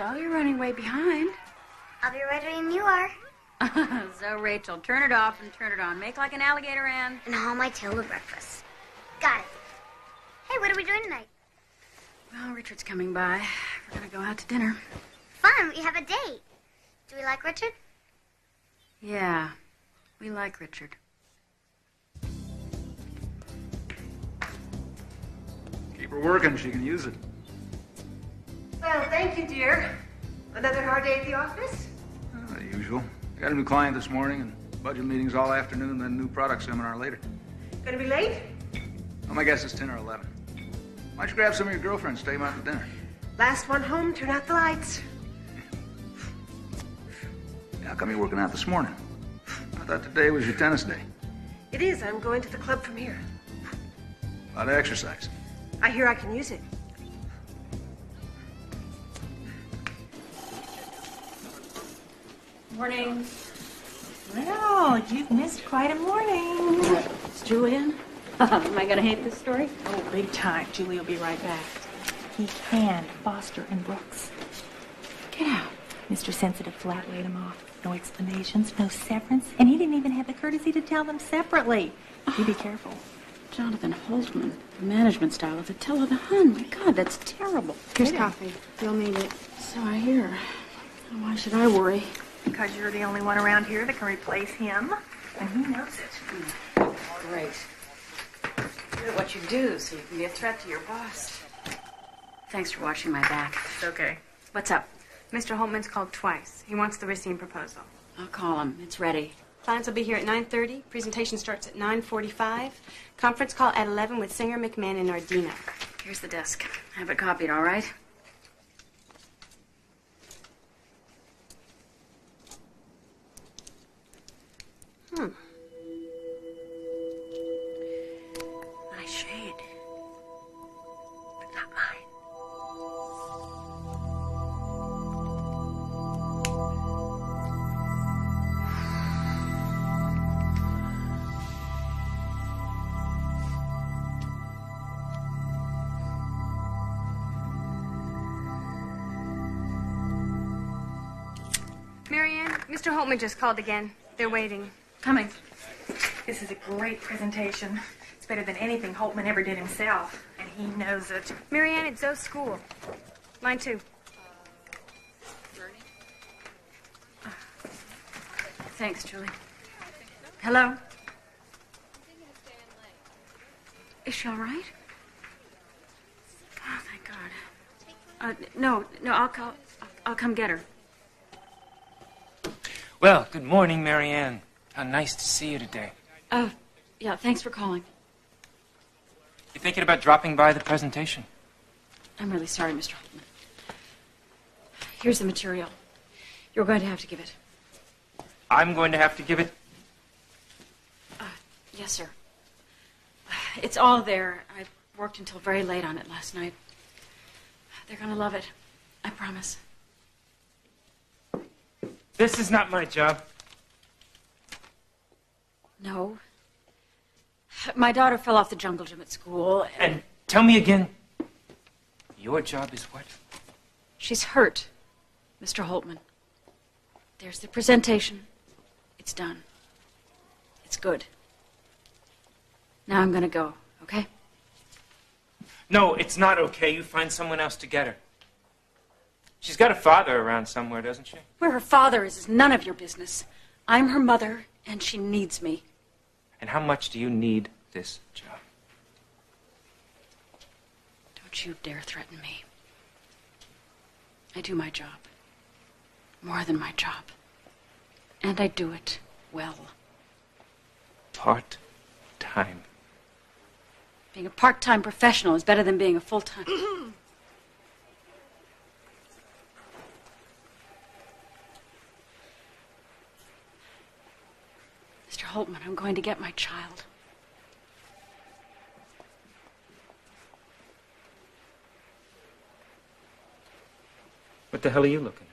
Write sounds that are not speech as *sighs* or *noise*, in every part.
Zoe, you're running way behind. I'll be ready when you are. *laughs* so, Rachel, turn it off and turn it on. Make like an alligator, Ann. And haul my tail to breakfast. Got it. Hey, what are we doing tonight? Well, Richard's coming by. We're gonna go out to dinner. Fun, we have a date. Do we like Richard? Yeah, we like Richard. Keep her working. She can use it. Well, thank you, dear. Another hard day at the office? Uh, usual. Got a new client this morning and budget meetings all afternoon, then new product seminar later. Gonna be late? Well, my guess is 10 or 11. Why don't you grab some of your girlfriends, stay them out to dinner? Last one home, turn out the lights. How come you're working out this morning? I thought today was your tennis day. It is. I'm going to the club from here. A lot of exercise. I hear I can use it. Morning. Well, you've missed quite a morning. It's *laughs* Julian. Am I gonna hate this story? Oh, big time. Julie will be right back. He canned Foster and Brooks. Get out. Mr. Sensitive flat laid him off. No explanations, no severance, and he didn't even have the courtesy to tell them separately. You be careful. Jonathan Holtman, the management style of Attila the Hun. My God, that's terrible. Here's coffee. You'll need it. So I hear. Why should I worry? Because you're the only one around here that can replace him, and he knows it. Great. Good at what you do, so you can be a threat to your boss. Thanks for watching my back. It's okay. What's up? Mr. Holtman's called twice. He wants the Racine proposal. I'll call him. It's ready. Clients will be here at 9.30. Presentation starts at 9.45. Conference call at 11 with Singer, McMahon, and Nardino. Here's the desk. Have it copied, all right? Hmm. Nice shade. But not mine. Marianne, Mr. Holtman just called again. They're waiting. Coming. This is a great presentation. It's better than anything Holtman ever did himself, and he knows it. Marianne, it's Zoe's school. Line two. Thanks, Julie. Hello? Is she all right? Oh, thank God. Uh, no, no, I'll call. I'll, I'll come get her. Well, good morning, Marianne. How nice to see you today. Oh, yeah, thanks for calling. You thinking about dropping by the presentation? I'm really sorry, Mr. Holtman. Here's the material. You're going to have to give it. I'm going to have to give it. Uh, yes, sir. It's all there. I worked until very late on it last night. They're going to love it. I promise. This is not my job. No. My daughter fell off the jungle gym at school. And tell me again, your job is what? She's hurt, Mr. Holtman. There's the presentation. It's done. It's good. Now I'm gonna go, okay? No, it's not okay. You find someone else to get her. She's got a father around somewhere, doesn't she? Where her father is is none of your business. I'm her mother, and she needs me. And how much do you need this job? Don't you dare threaten me. I do my job. More than my job. And I do it well. Part time. Being a part time professional is better than being a full time. *clears throat* Holtman, I'm going to get my child. What the hell are you looking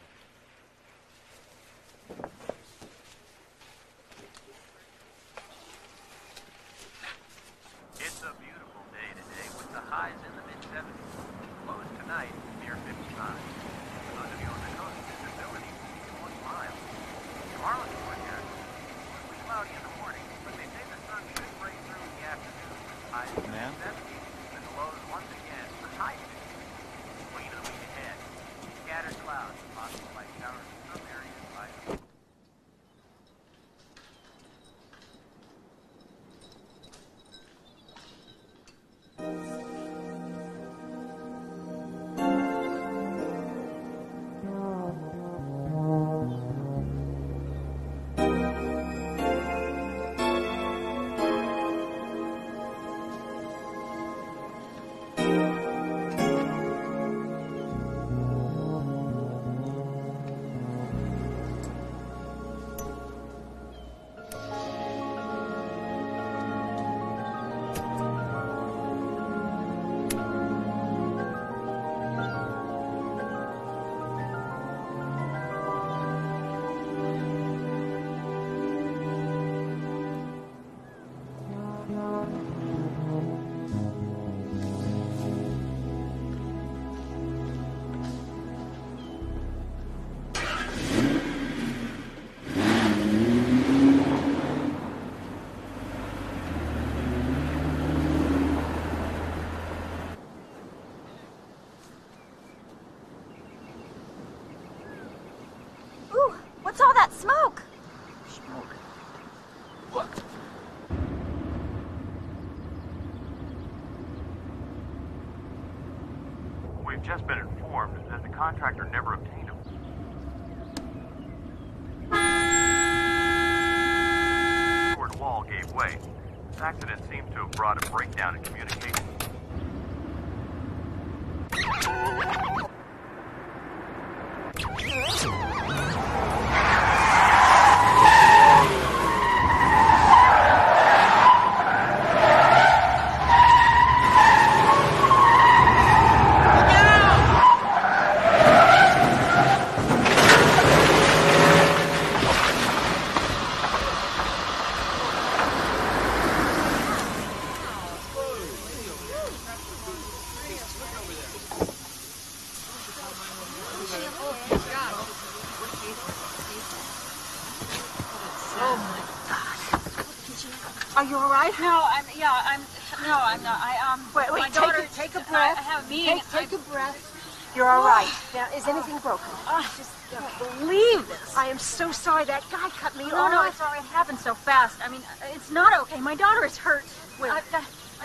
I mean, it's not okay. My daughter is hurt. Wait. I,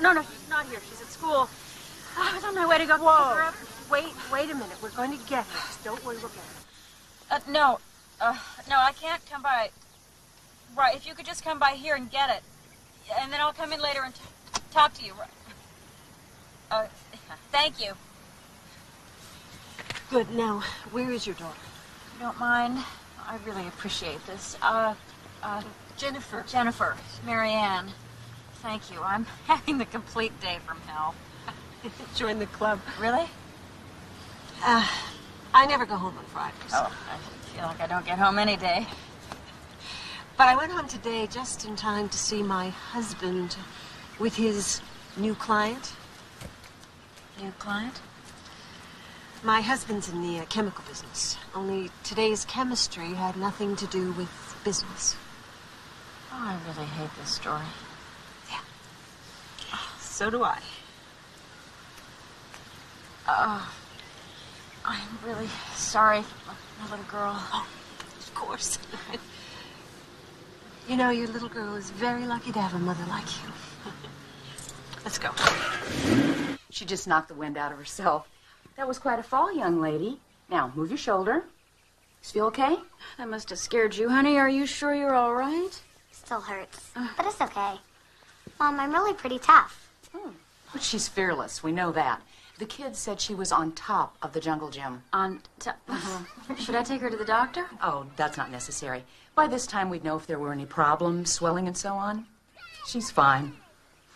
no, no, she's not here. She's at school. I was on my way to go pick Whoa. her up. Wait, wait a minute. We're going to get her. Just don't worry. We'll get her. Uh, no, uh, no, I can't come by. Right, if you could just come by here and get it, and then I'll come in later and t- talk to you. Uh, thank you. Good. Now, where is your daughter? If you don't mind, I really appreciate this. Uh, uh, Jennifer. Jennifer, Marianne, thank you. I'm *laughs* having the complete day from hell. *laughs* Join the club. Really? Uh, I never go home on Fridays. Oh, I feel like I don't get home any day. But I went home today just in time to see my husband with his new client. New client? My husband's in the uh, chemical business. Only today's chemistry had nothing to do with business. Oh, I really hate this story. Yeah. So do I. Oh, I'm really sorry, my little girl. Oh, of course. *laughs* you know, your little girl is very lucky to have a mother like you. *laughs* Let's go. She just knocked the wind out of herself. That was quite a fall, young lady. Now, move your shoulder. Feel okay? That must have scared you, honey. Are you sure you're all right? Still hurts, but it's okay. Mom, I'm really pretty tough. But she's fearless. We know that. The kids said she was on top of the jungle gym. On t- *laughs* Should I take her to the doctor? Oh, that's not necessary. By this time, we'd know if there were any problems, swelling, and so on. She's fine.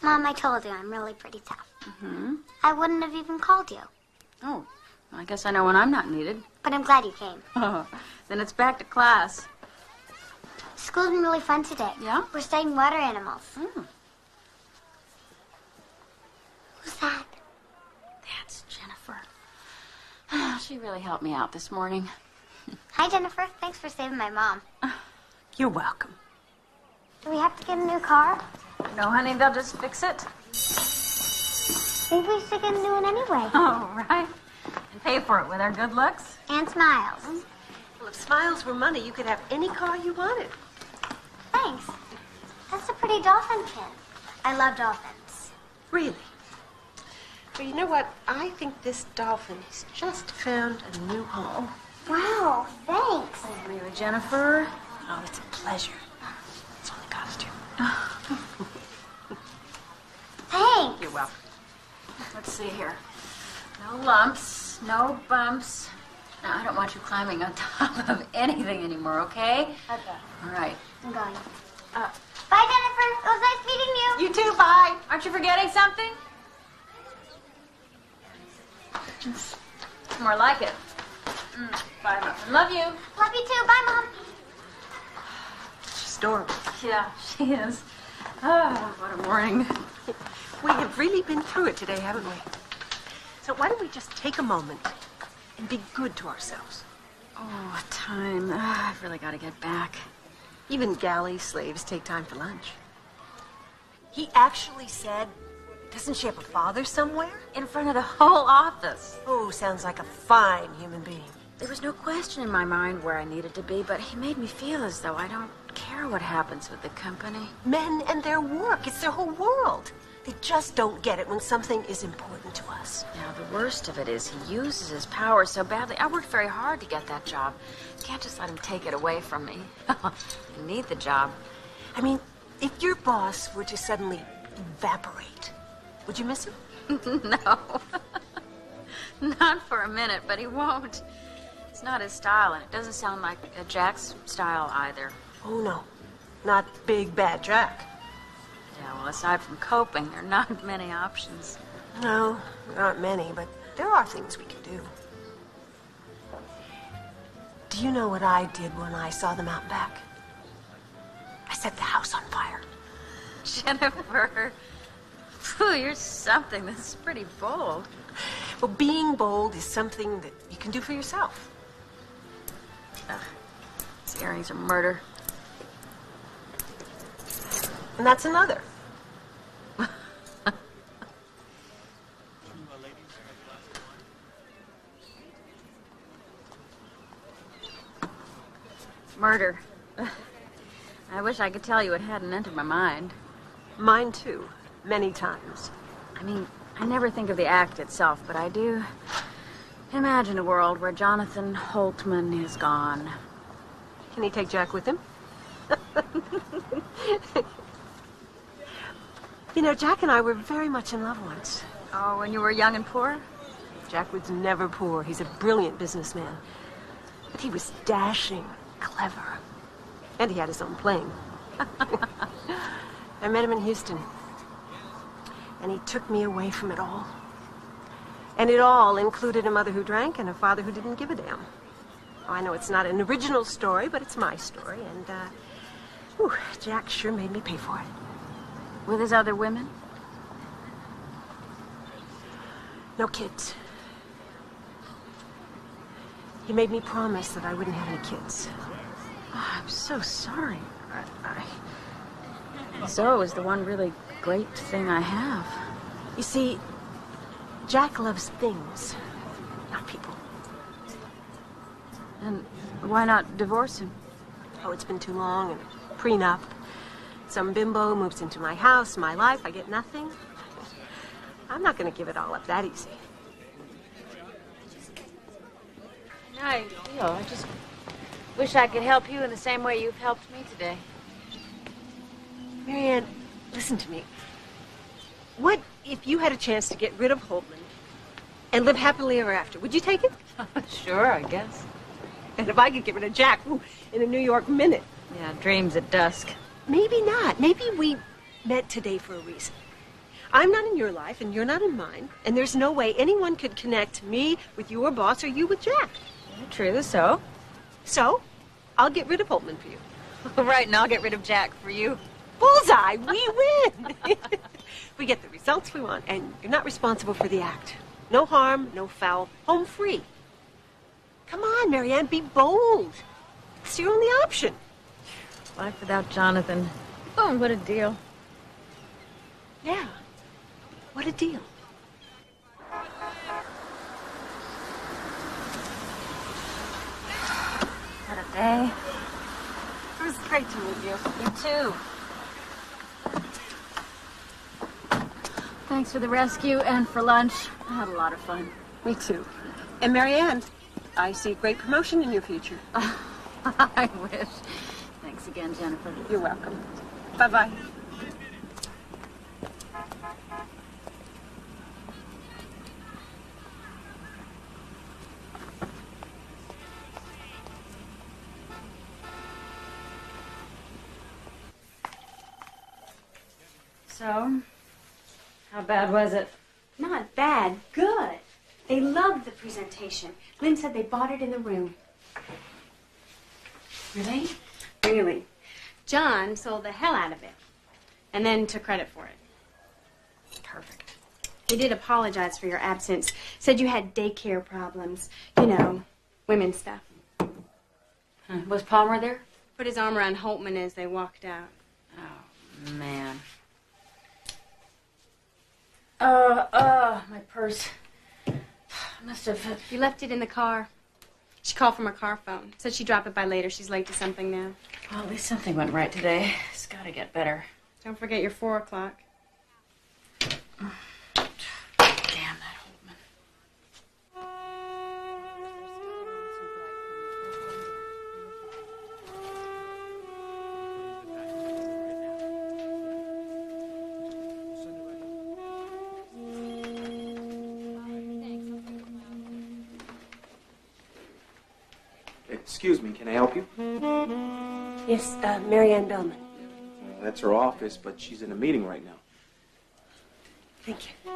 Mom, I told you I'm really pretty tough. Mm-hmm. I wouldn't have even called you, Oh, I guess I know when I'm not needed. but I'm glad you came. Oh, *laughs* then it's back to class. School's been really fun today. Yeah? We're studying water animals. Hmm. Who's that? That's Jennifer. *sighs* she really helped me out this morning. *laughs* Hi, Jennifer. Thanks for saving my mom. *sighs* You're welcome. Do we have to get a new car? No, honey, they'll just fix it. Think we should get a new one anyway. *laughs* All right. And pay for it with our good looks. And smiles. Well, if smiles were money, you could have any car you wanted. Thanks. That's a pretty dolphin pin. I love dolphins. Really? Well, you know what? I think this dolphin has just found a new home. Wow, thanks. Oh, really, Jennifer? Oh, it's a pleasure. It's only costume. *laughs* Thanks. You're welcome. Let's see here. No lumps, no bumps. Now, I don't want you climbing on *laughs* top of anything anymore, okay? Okay, All right. I'm going. Uh, Bye, Jennifer. It was nice meeting you. You too, bye. Aren't you forgetting something? More like it. Mm, bye, Muffin. Love you. Love you too. Bye, Mom. She's adorable. Yeah, she is. Oh, what a morning. We have really been through it today, haven't we? So why don't we just take a moment and be good to ourselves? Oh, time. Ah, I've really got to get back. Even galley slaves take time for lunch. He actually said, doesn't she have a father somewhere? In front of the whole office. Oh, sounds like a fine human being. There was no question in my mind where I needed to be, but he made me feel as though I don't care what happens with the company. Men and their work, it's their whole world. They just don't get it when something is important to us. Now, the worst of it is he uses his power so badly. I worked very hard to get that job. Can't just let him take it away from me. *laughs* I need the job. I mean, if your boss were to suddenly evaporate, would you miss him? *laughs* no. *laughs* Not for a minute, but he won't. It's not his style, and it doesn't sound like a Jack's style either. Oh, no. Not Big Bad Jack. Yeah, well, aside from coping, there are not *laughs* many options. No, not many, but there are things we can do. Do you know what I did when I saw them out back? I set the house on fire. *laughs* Jennifer. Phew, you're something that's pretty bold. Well, being bold is something that you can do for yourself. Ugh. These earrings are murder. And that's another. *laughs* Murder. *laughs* I wish I could tell you it hadn't entered my mind. Mine too, many times. I mean, I never think of the act itself, but I do imagine a world where Jonathan Holtman is gone. Can he take Jack with him? *laughs* you know, Jack and I were very much in love once. Oh, when you were young and poor? Jack was never poor. He's a brilliant businessman. But he was dashing, clever. And he had his own plane. *laughs* I met him in Houston. And he took me away from it all. And it all included a mother who drank and a father who didn't give a damn. Oh, I know it's not an original story, but it's my story, and, uh, whew, Jack sure made me pay for it. With his other women? No kids. He made me promise that I wouldn't have any kids. Oh, I'm so sorry. I, I... Zoe is the one really great thing I have. You see, Jack loves things, not people. And why not divorce him? Oh, it's been too long, and prenup. Some bimbo moves into my house, my life, I get nothing. I'm not going to give it all up that easy. I feel. I just wish I could help you in the same way you've helped me today. Marianne, listen to me. What if you had a chance to get rid of Holtman and live happily ever after? Would you take it? *laughs* sure, I guess. And if I could get rid of Jack ooh, in a New York minute? Yeah, dreams at dusk. Maybe not. Maybe we met today for a reason. I'm not in your life, and you're not in mine, and there's no way anyone could connect me with your boss or you with Jack. True, so? So, I'll get rid of Holtman for you. *laughs* right, and I'll get rid of Jack for you. Bullseye! *laughs* We win! *laughs* we get the results we want, and you're not responsible for the act. No harm, no foul, home free. Come on, Marianne, be bold. It's your only option. Life without Jonathan. Oh, what a deal. Yeah. What a deal. What a day. It was great to meet you. You too. Thanks for the rescue and for lunch. I had a lot of fun. Me too. And Marianne, I see great promotion in your future. *laughs* I wish. Thanks again, Jennifer. You're welcome. Bye bye. So, how bad was it? Not bad. Good. They loved the presentation. Lynn said they bought it in the room. Really? Really. John sold the hell out of it and then took credit for it. Perfect. He did apologize for your absence. Said you had daycare problems. You know, women stuff. Huh. Was Palmer there? Put his arm around Holtman as they walked out. Oh, man. Uh, uh, my purse. *sighs* Must have. You left it in the car. She called from her car phone. Said she'd drop it by later. She's late to something now. Well, at least something went right today. It's gotta get better. Don't forget your four o'clock. Excuse me, can I help you? Yes, uh, Marianne Bellman. That's her office, but she's in a meeting right now. Thank you.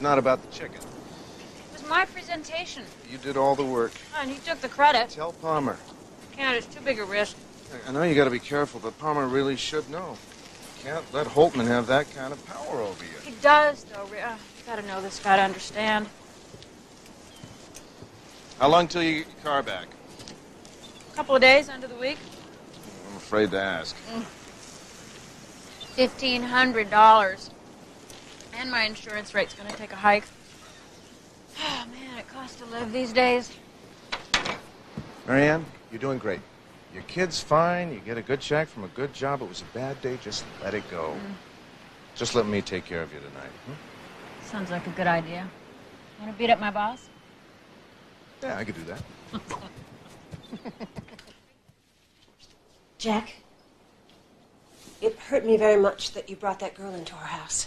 It's not about the chicken. It was my presentation. You did all the work. And he took the credit. Tell Palmer. Can't, it's too big a risk. I- know you got to be careful, but Palmer really should know. Can't let Holtman have that kind of power over you. He does, though. Ri- Uh, you gotta know this guy to understand. How long till you get your car back? A couple of days, end of the week. I'm afraid to ask. Fifteen hundred dollars. And my insurance rate's gonna take a hike. *sighs* Oh man, it costs to live these days. Marianne, you're doing great. Your kid's fine. You get a good check from a good job. It was a bad day. Just let it go. Just let me take care of you tonight. hmm? Sounds like a good idea. Wanna beat up my boss? Yeah, I could do that. *laughs* Jack, it hurt me very much that you brought that girl into our house.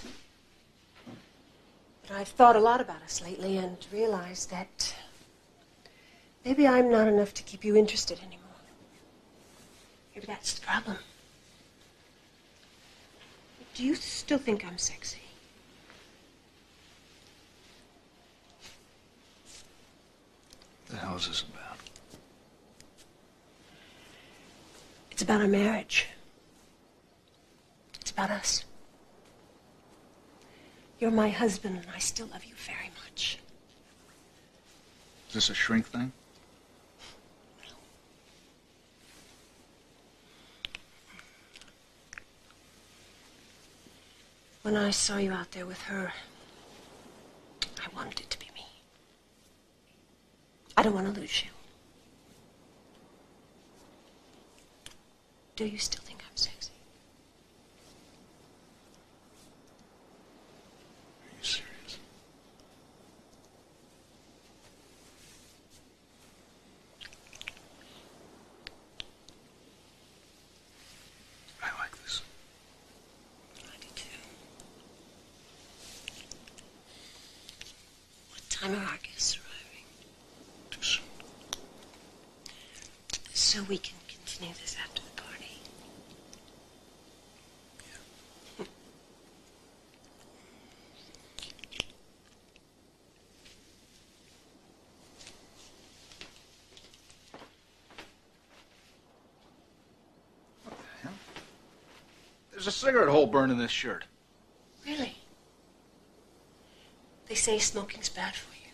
But I've thought a lot about us lately and realized that maybe I'm not enough to keep you interested anymore. Maybe that's the problem. Do you still think I'm sexy? The hell is this about? It's about our marriage. It's about us. You're my husband, and I still love you very much. Is this a shrink thing? When I saw you out there with her, I wanted it to be me. I don't want to lose you. Do you still think I'm sexy? Are you serious? I like this. I do too. What time are our guests arriving? Too soon. So we can continue this after the party. What the hell? There's a cigarette hole burned in this shirt. Really? They say smoking's bad for you.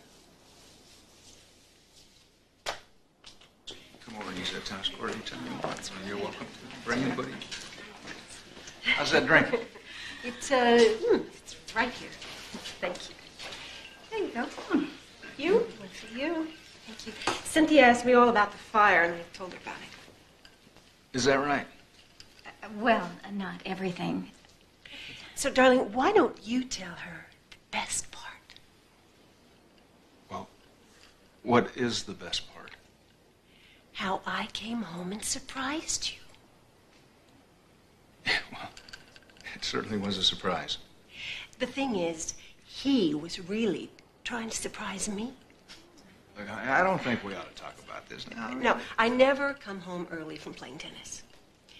Come over and use that tennis court anytime you want. You're welcome to bring anybody. How's that drink? It's, uh, hmm, it's right here. Thank you. There you go. Hmm. You? One for you. Thank you. Cynthia asked me all about the fire, and I told her about it. Is that right? Uh, Well, not everything. So, darling, why don't you tell her the best part? Well, what is the best part? How I came home and surprised you. *laughs* well, it certainly was a surprise. The thing is, he was really trying to surprise me. Look, I I don't think we ought to talk about this now. No, I never come home early from playing tennis.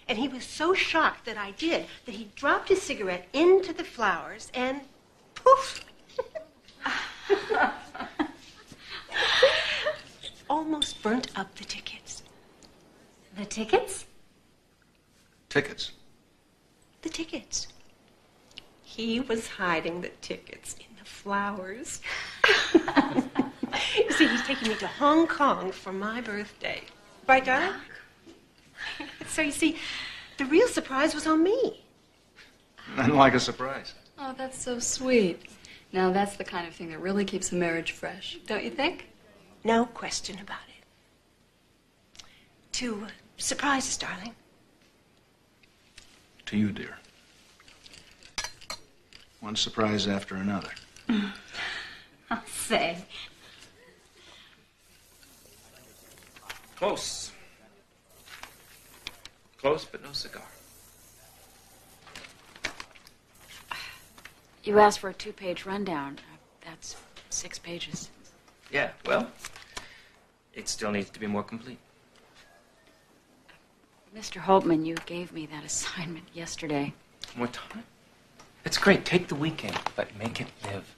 And he was so shocked that I did that he dropped his cigarette into the flowers and poof! *laughs* Almost burnt up the tickets. The tickets? Tickets. The tickets. He was hiding the tickets in the flowers. *laughs* you see, he's taking me to Hong Kong for my birthday. Right, darling? So you see, the real surprise was on me. Nothing like a surprise. Oh, that's so sweet. Now, that's the kind of thing that really keeps a marriage fresh, don't you think? No question about it. Two uh, surprises, darling. To you, dear. One surprise after another. *laughs* I'll say. Close. Close, but no cigar. You asked for a two page rundown. That's six pages. Yeah, well, it still needs to be more complete. Mr. Holtman, you gave me that *laughs* assignment yesterday. More time? It's great. Take the weekend, but make it live.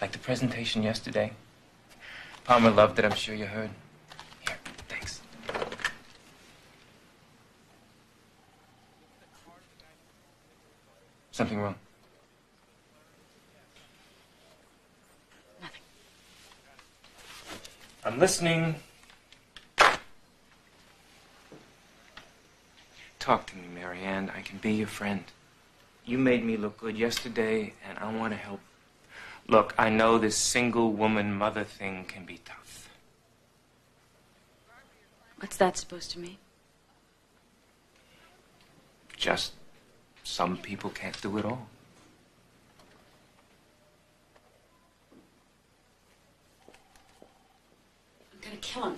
Like the presentation yesterday. Palmer loved it, I'm sure you heard. Here, thanks. Something wrong? Nothing. I'm listening. Talk to me, Marianne. I can be your friend. You made me look good yesterday, and I want to help. Look, I know this single woman mother thing can be tough. What's that supposed to mean? Just some people can't do it all. I'm gonna kill him.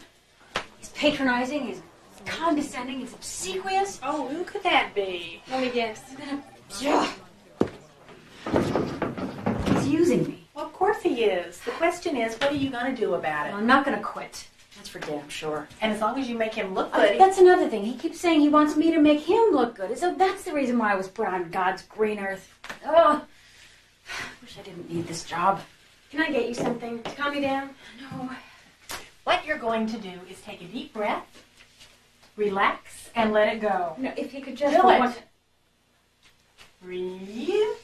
He's patronizing, he's condescending, he's obsequious. Oh, who could that be? Let me guess. I'm gonna. Yeah. He's using me. Well, of course he is. The question is, what are you going to do about it? I'm not gonna quit. That's for damn sure. And as long as you make him look Uh, good, he- that's another thing. He keeps saying he wants me to make him look good. So that's the reason why I was put on God's green earth. Oh, *sighs* wish I didn't need this job. Can I get you something to calm you down? No. what you're going to do is take a deep breath, relax, and let it go. No, if he could just Feel it. Breathe.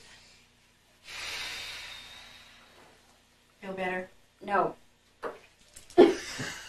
Feel better? No.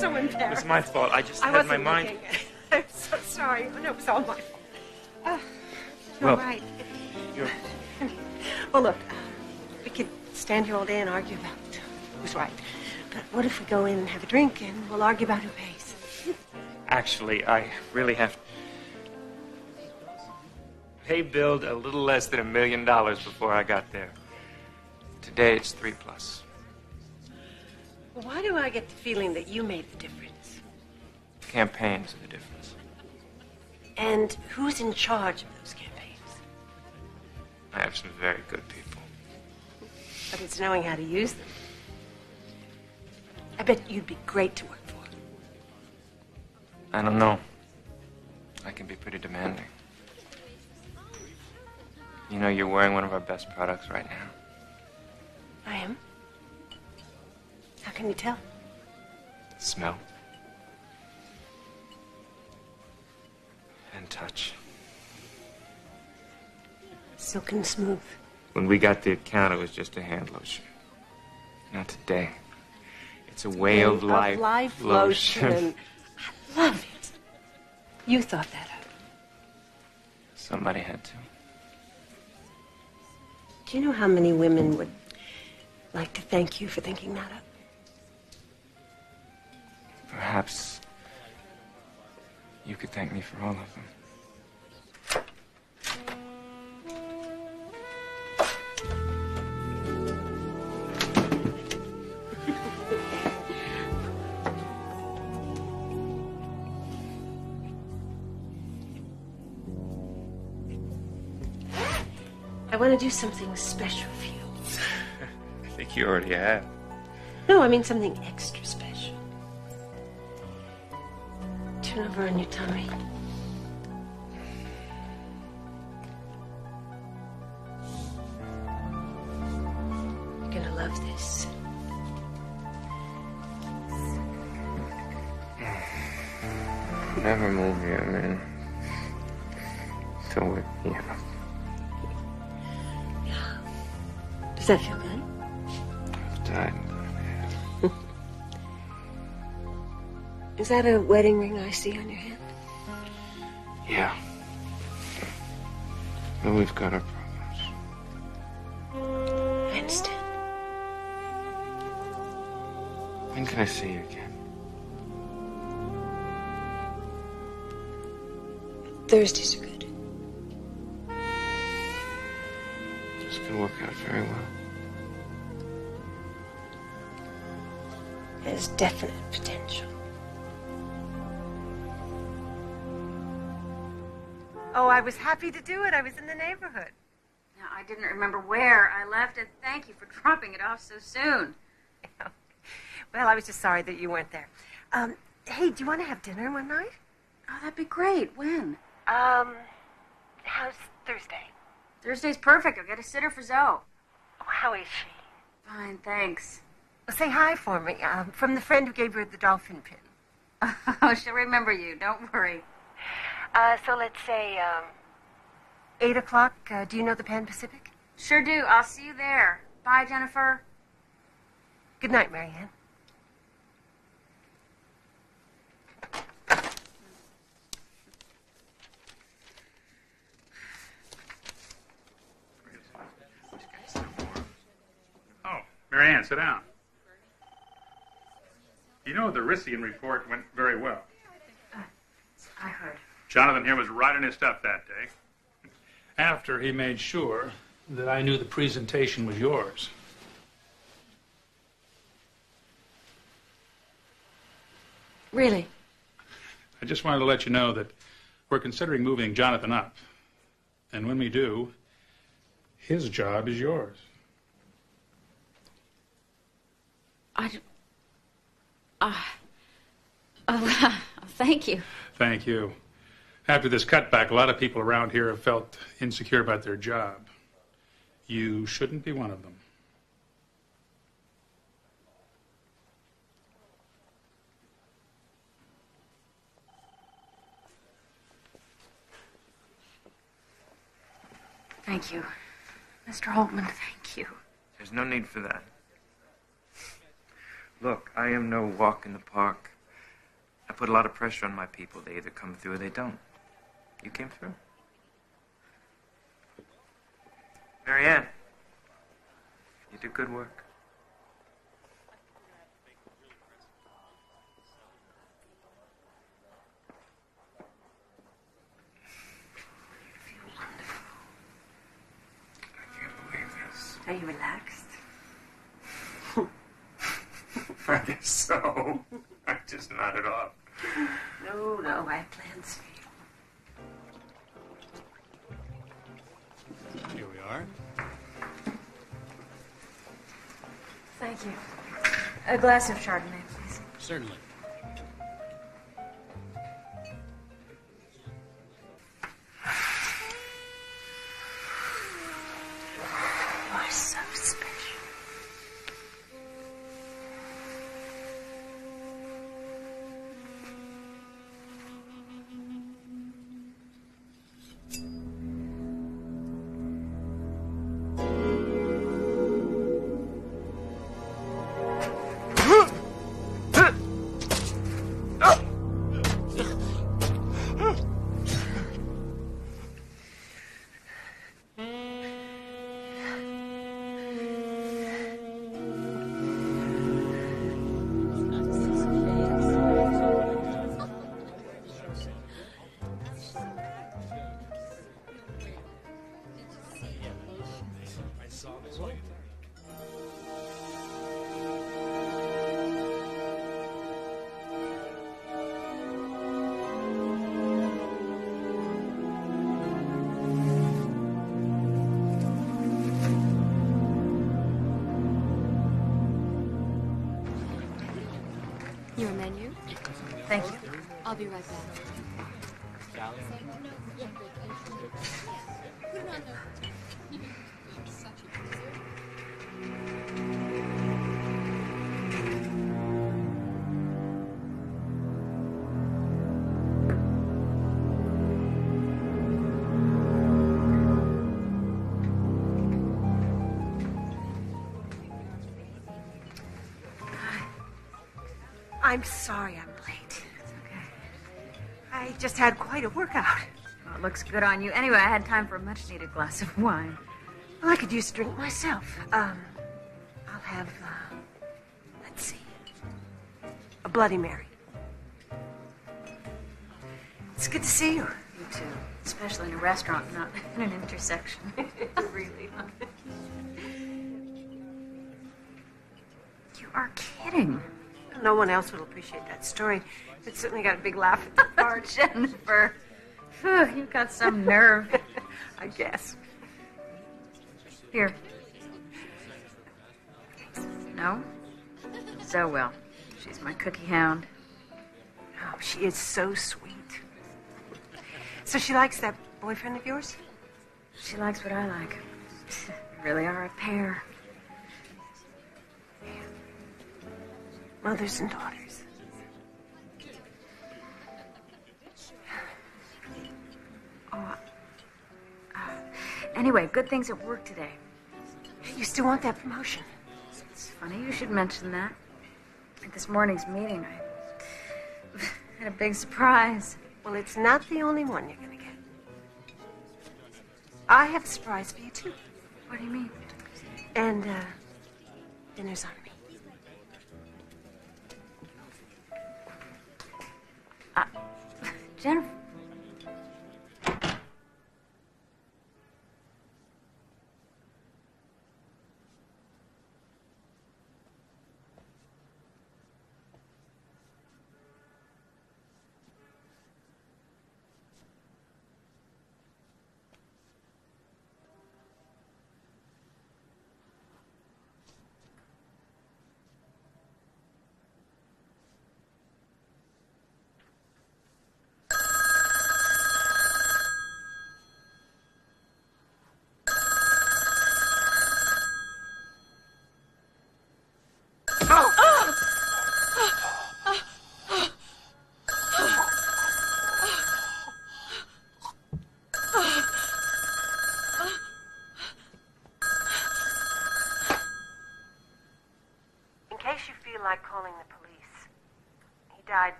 sorry. Oh, I'm no, so it was my fault. I just I had my mind. looking. *laughs* I'm so sorry. Oh, no, it was all my fault. Uh, Well, all right. You're, right. *laughs* Well, look, uh, we could stand here all day and argue about who's right. But what if we go in and have a drink and we'll argue about who pays? actually, I really have. They billed a little less than a million dollars before I got there. Today it's three plus. Why do I get the feeling that you made the difference? Campaigns are the difference. And who's in charge of those campaigns? I have some very good people. But it's knowing how to use them. I bet you'd be great to work for. I don't know. I can be pretty demanding. You know, you're wearing one of our best products right now. I am. How can you tell? Smell. And touch. Silken smooth. When we got the account, it was just a hand lotion. Not today. It's a way of life, life lotion. *laughs* I love it. You thought that up. Somebody had to. Do you know how many women would like to thank you for thinking that up? Perhaps you could thank me for all of them. I want to do something special for you. *laughs* I think you already have. No, I mean something extra special. Turn over on your tummy. You're gonna love this. Never move here, man. Till we're, you know. Does that feel good? I've died. Is that a wedding ring I see on your hand? Yeah. But we've got our problems. I understand. When can I see you again? Thursdays are good. This could work out very well. There's definite potential. Oh, I was happy to do it. I was in the neighborhood. Now, I didn't remember where I left it. Thank you for *laughs* dropping it off so soon. *laughs* Well, I was just sorry that you weren't there. Um, hey, do you want to have dinner one night? Oh, that'd be great. When? Um, how's Thursday? Thursday's perfect. I'll get a sitter for Zoe. Oh, how is she? Fine, thanks. Well, say hi for me. Um, from the friend who gave her the dolphin pin. *laughs* Oh, she'll remember you. Don't worry. Uh, so let's say, um, 8 o'clock. Uh, do you know the Pan Pacific? Sure do. I'll see you there. Bye, Jennifer. Good night, Marianne. Oh, Marianne, sit down. You know, the Rissian report went very well. I heard. Jonathan here was right on his stuff that day. After he made sure that I knew the presentation was yours. Really? I just wanted to let you know that we're considering moving Jonathan up. And when we do, his job is yours. I. d- Ah. oh, *laughs* thank you. Thank you. After this cutback, a lot of people around here have felt insecure about their job. You shouldn't be one of them. Thank you. Mr. Holtman, thank you. There's no need for that. Look, I am no walk in the park. I put a lot of pressure on my people. They either come through or they don't. You came through. Marianne, you did good work. Are you relaxed? *laughs* I guess so. *laughs* I just nodded off. No, no, I have plans for you. Thank you. A glass of Chardonnay, please. Certainly. I'm sorry I'm late. It's okay. I just had quite a workout. Well, it looks good on you. Anyway, I had time for a much needed glass of wine. Well, I could use a drink myself. Um, I'll have, uh, let's see, a Bloody Mary. It's good to see you. You too, especially in a restaurant, not *laughs* in an intersection. *laughs* really? You are kidding. No one else will appreciate that story. It certainly got a big laugh at the *laughs* part. Jennifer, you've got some nerve. *laughs* I guess. Here. No? So well. She's my cookie hound. Oh, she is so sweet. So she likes that boyfriend of yours? She likes what I like. We *laughs* really are a pair. Mothers and daughters. Oh, uh, anyway, good things at work today. You still want that promotion? It's funny you should mention that. At this morning's meeting, I *laughs* had a big surprise. Well, it's not the only one you're going to get. I have a surprise for you, too. What do you mean? And, uh, dinner's on me. Jennifer.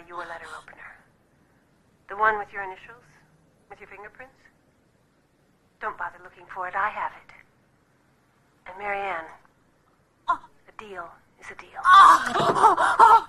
Died by your letter opener. The one with your initials? With your fingerprints? Don't bother looking for it. I have it. And Marianne, ah. a deal is a deal. Oh!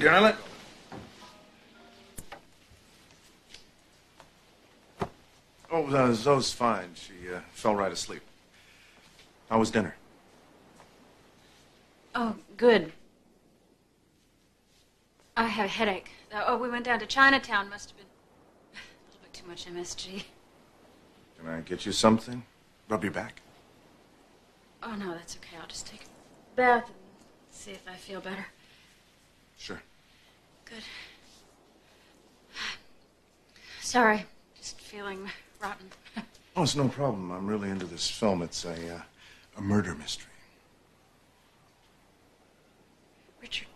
Hey, darling. Oh, uh, Zoe's fine. She uh, fell right asleep. How was dinner? Oh, good. I have a headache. Oh, we went down to Chinatown. Must have been a little bit too much MSG. Can I get you something? Rub your back. Oh, no, that's okay. I'll just take a bath and see if I feel better. Sure. Good. Sorry, just feeling rotten. *laughs* Oh, it's no problem. I'm really into this film. It's a, uh, a murder mystery. Richard.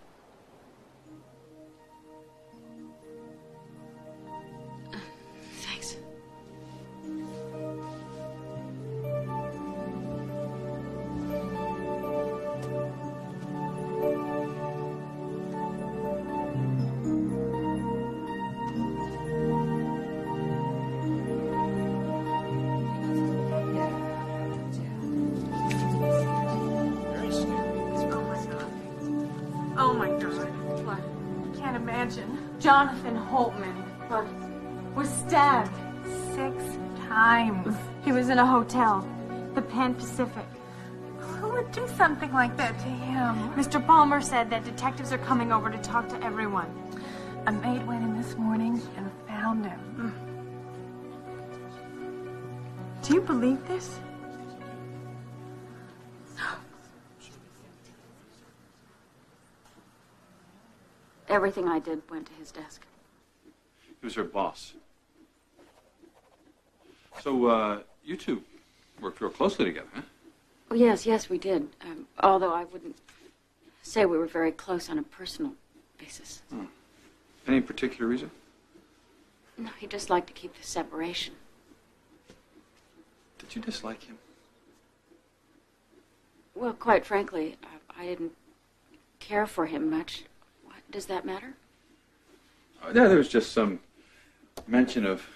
Pan Pacific. Who would do something like that to him? Mr. Palmer said that detectives are coming over to talk to everyone. A maid went in this morning and found him. Do you believe this? Everything I did went to his desk. He was her boss. So, uh, you two worked real closely together, huh? Oh, yes, yes, we did. Um, although I wouldn't say we were very close on a personal basis. Hmm. Any particular reason? No, he just liked to keep the separation. Did you dislike him? Well, quite frankly, I, I didn't care for him much. What, does that matter? Oh, yeah, there was just some mention of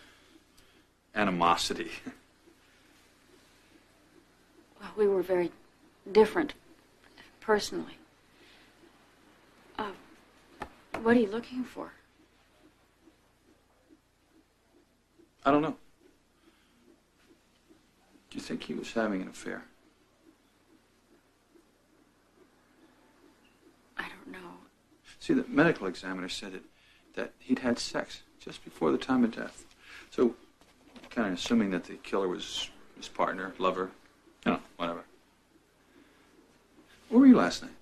animosity. *laughs* We were very different personally. Uh, what are you looking for? I don't know. Do you think he was having an affair? I don't know. See, the medical examiner said it, that he'd had sex just before the time of death. So, kind of assuming that the killer was his partner, lover, you know, whatever. Where were you last night?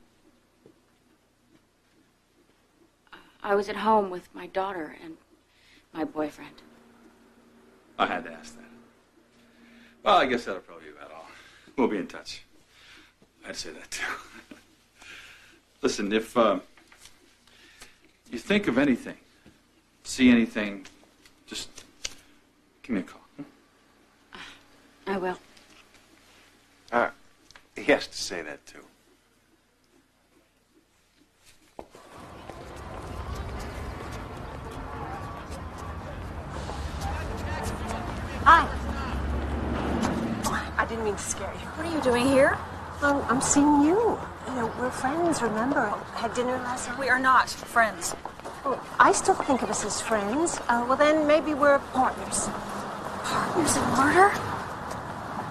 I was at home with my daughter and my boyfriend. I had to ask that. Well, I guess that'll probably be about all. We'll be in touch. I'd say that too. *laughs* Listen, if uh, you think of anything, see anything, just give me a call. I will. Uh, he has to say that too. Hi. I didn't mean to scare you. What are you doing here? Um, I'm seeing you. You know, we're friends, remember? Had dinner last night. We are not friends. Well, I still think of us as friends. Uh, well, then maybe we're partners. Partners in murder?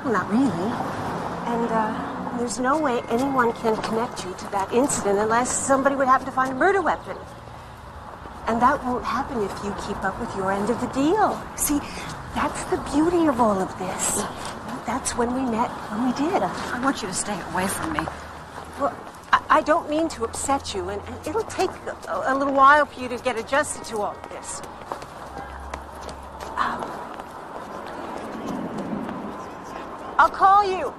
Well, not really. And uh, there's no way anyone can connect you to that incident unless somebody would happen to find a murder weapon. And that won't happen if you keep up with your end of the deal. See, that's the beauty of all of this. That's when we met, when we did. I want you to stay away from me. Well, I, I don't mean to upset you, and, and it'll take a, a little while for you to get adjusted to all of this. Um, I'll call you.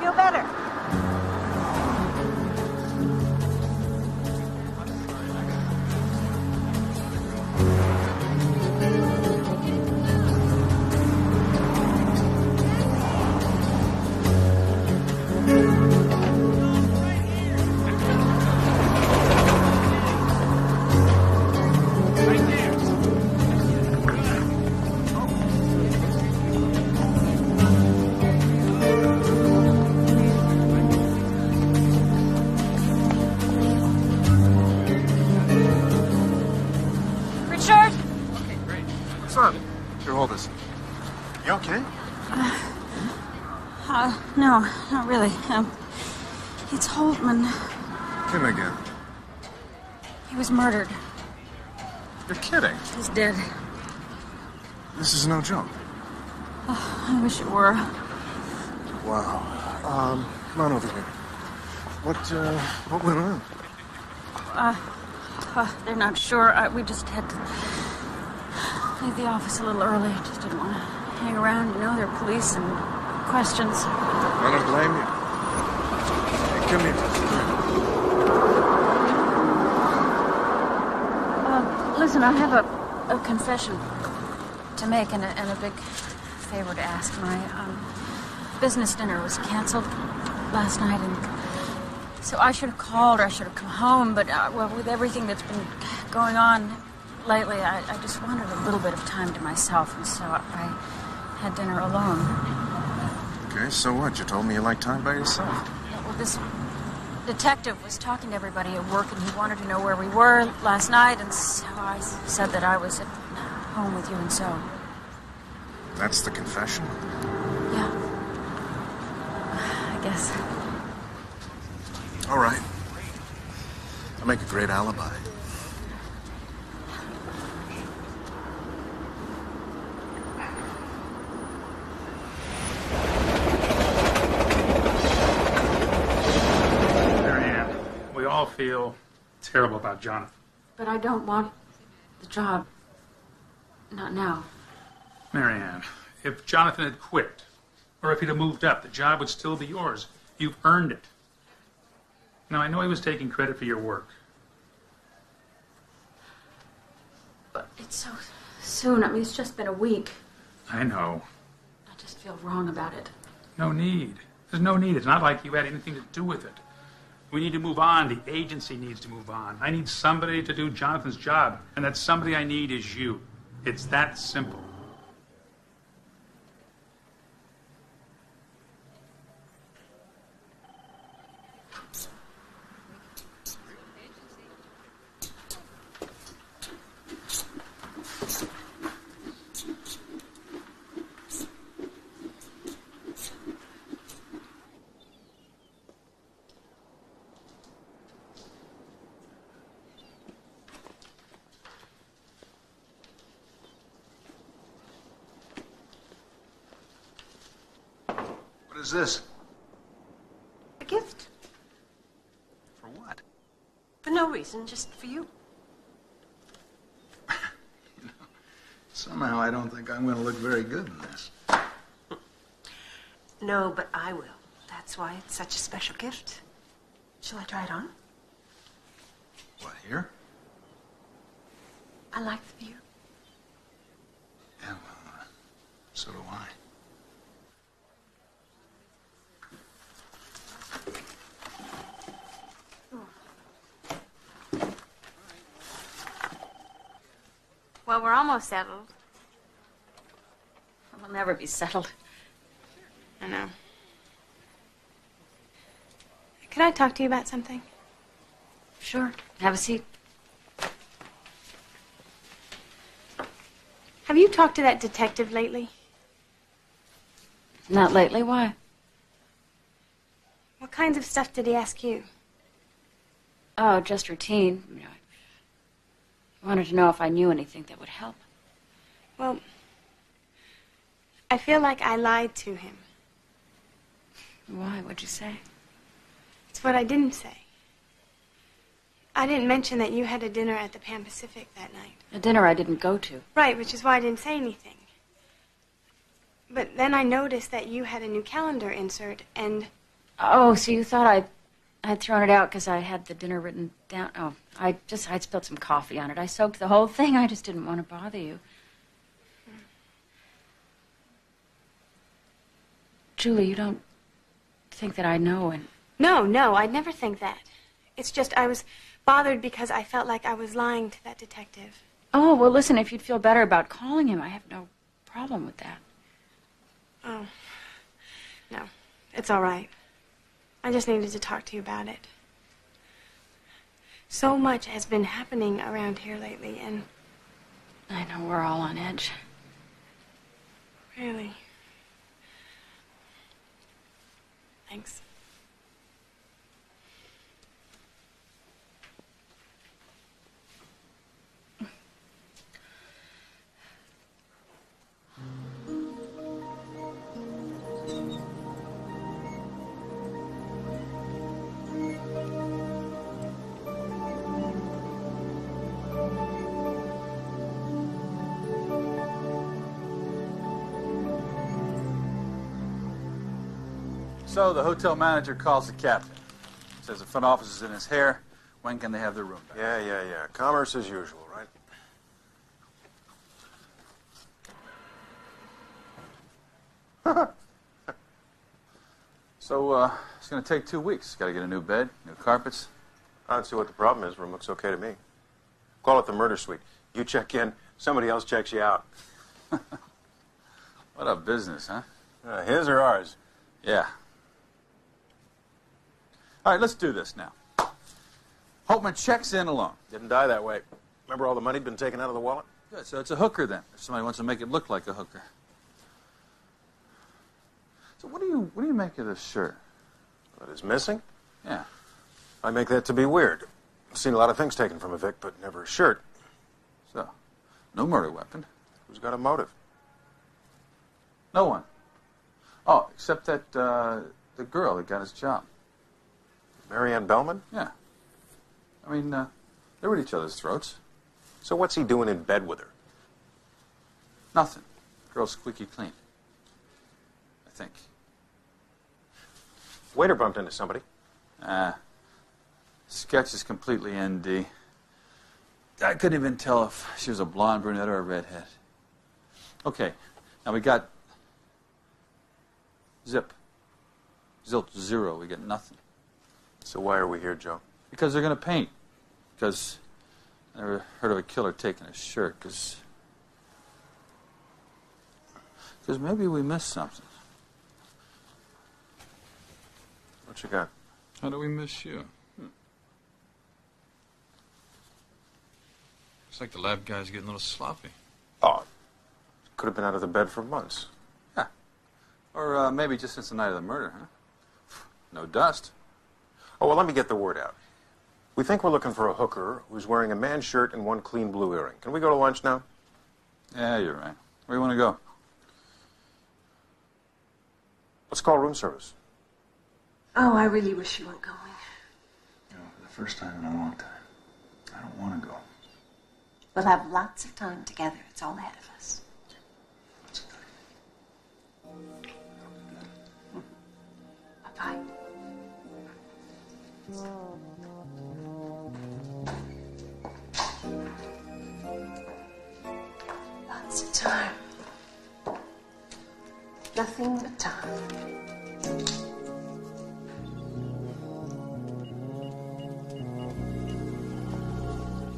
Feel better. You're kidding. He's dead. This is no joke. Oh, I wish it were. Wow. Um, come on over here. What, uh, what went on? Uh, uh, they're not sure. I, we just had to leave the office a little early. Just didn't want to hang around. You know, there are police and questions. I don't blame you. Hey, come here. Uh, listen, I have a, a confession to make and a, and a big favor to ask. My um, business dinner was canceled last night, and so I should have called or I should have come home. But uh, well, with everything that's been going on lately, I, I just wanted a little bit of time to myself, and so I had dinner alone. Okay, so what? You told me you like time by yourself. Well, this detective was talking to everybody at work, and he wanted to know where we were last night, and so I said that I was at home with you and so. That's the confession? Yeah. *sighs* I guess. All right. I'll make a great alibi. Marianne, we all feel terrible about Jonathan. But I don't want the job. Not now. Marianne, if Jonathan had quit, or if he'd have moved up, the job would still be yours. You've earned it. Now, I know he was taking credit for your work. But it's so soon. I mean, it's just been a week. I know. I just feel wrong about it. No need. There's no need. It's not like you had anything to do with it. We need to move on. The agency needs to move on. I need somebody to do Jonathan's job, and that somebody I need is you. It's that simple. What is this? A gift. For what? For no reason, just for you. *laughs* Somehow I don't think I'm going to look very good in this. No, but I will. That's why it's such a special gift. Shall I try it on? What, here? I like the view. Yeah, well, uh, so do I. Well, we're almost settled. We'll never be settled. I know. Could I talk to you about something? Sure. Have a seat. Have you talked to that detective lately? Not lately. Why? What kinds of stuff did he ask you? Oh, just routine. You know, wanted to know if I knew anything that would help. Well, I feel like I lied to him. Why? What'd you say? It's what I didn't say. I didn't mention that you had a dinner at the Pan Pacific that night. A dinner I didn't go to. Right, which is why I didn't say anything. But then I noticed that you had a new calendar insert, and Oh, so you thought I, I'd thrown it out because I had the dinner written down? Oh, I just I'd spilled some coffee on it. I soaked the whole thing. I just didn't want to bother you. Julie, you don't think that I know and no, no, I'd never think that. It's just I was bothered because I felt like I was lying to that detective. Oh, well, listen, if you'd feel better about calling him, I have no problem with that. Oh, no, it's all right. I just needed to talk to you about it. So much has been happening around here lately, and. I know we're all on edge. Really? Thanks. So the hotel manager calls the captain. Says the front office is in his hair. When can they have their room back? Yeah, yeah, yeah. Commerce as usual, right? *laughs* So uh, it's going to take two weeks. Got to get a new bed, new carpets. I don't see what the problem is. Room looks okay to me. Call it the murder suite. You check in, somebody else checks you out. *laughs* What a business, huh? Uh, his or ours? Yeah. All right, let's do this now. Holtman checks in alone. Didn't die that way. Remember all the money'd been taken out of the wallet? Good, so it's a hooker then. If somebody wants to make it look like a hooker. So what do you what do you make of this shirt? What is missing? Yeah. I make that to be weird. I've seen a lot of things taken from a Vic, but never a shirt. So, no murder weapon. Who's got a motive? No one. Oh, except that uh, the girl that got his job. Marianne Bellman? Yeah. I mean, uh, they're at each other's throats. So what's he doing in bed with her? Nothing. Girl's squeaky clean. I think. Waiter bumped into somebody. Ah. sketch is completely ND. I couldn't even tell if she was a blonde brunette or a redhead. Okay, now we got zip. Zilch zero. We get nothing. So why are we here, Joe? Because they're going to paint. Because I never heard of a killer taking a shirt. Because because maybe we missed something. What you got? How do we miss you? It's like the lab guy's getting a little sloppy. Oh, could have been out of the bed for months. Yeah. Or uh, maybe just since the night of the murder, huh? No dust. Oh, well, let me get the word out. We think we're looking for a hooker who's wearing a man's shirt and one clean blue earring. Can we go to lunch now? Yeah, you're right. Where do you want to go? Let's call room service. Oh, I really wish you weren't going. You know, for the first time in a long time. I don't want to go. We'll have lots of time together. It's all ahead of us. Bye-bye. Lots of time. Nothing but time.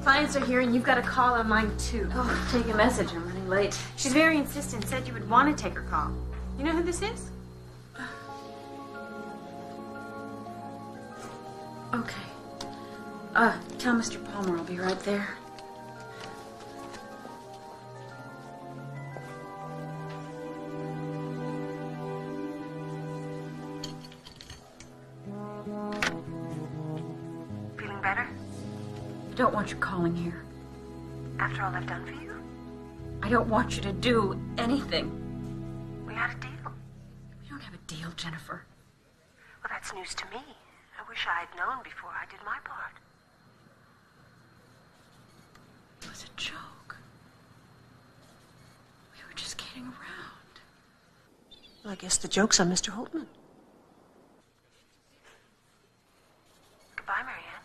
Clients are here and you've got a call on mine too. Oh, take a message. I'm running late. She's very insistent, said you would want to take her call. You know who this is? Okay. Uh, tell Mr. Palmer I'll be right there. Feeling better? I don't want you calling here. After all I've done for you? I don't want you to do anything. We had a deal. We don't have a deal, Jennifer. Well, that's news to me. I wish I had known before I did my part. It was a joke. We were just kidding around. Well, I guess the joke's on Mr. Holtman. Goodbye, Marianne.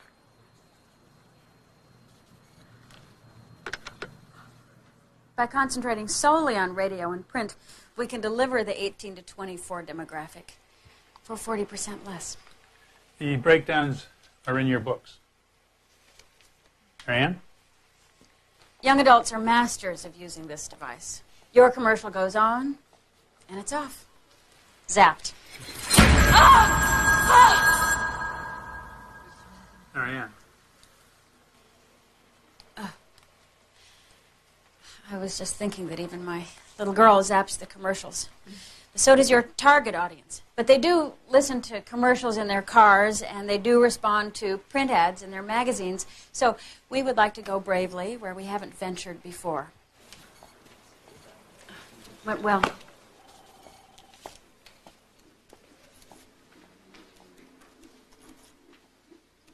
By concentrating solely on radio and print, we can deliver the 18 to 24 demographic for 40% less. The breakdowns are in your books. Marianne? Young adults are masters of using this device. Your commercial goes on, and it's off. Zapped. Marianne. Uh, I was just thinking that even my little girl zaps the commercials. So does your target audience. But they do listen to commercials in their cars and they do respond to print ads in their magazines. So we would like to go bravely where we haven't ventured before. Went well.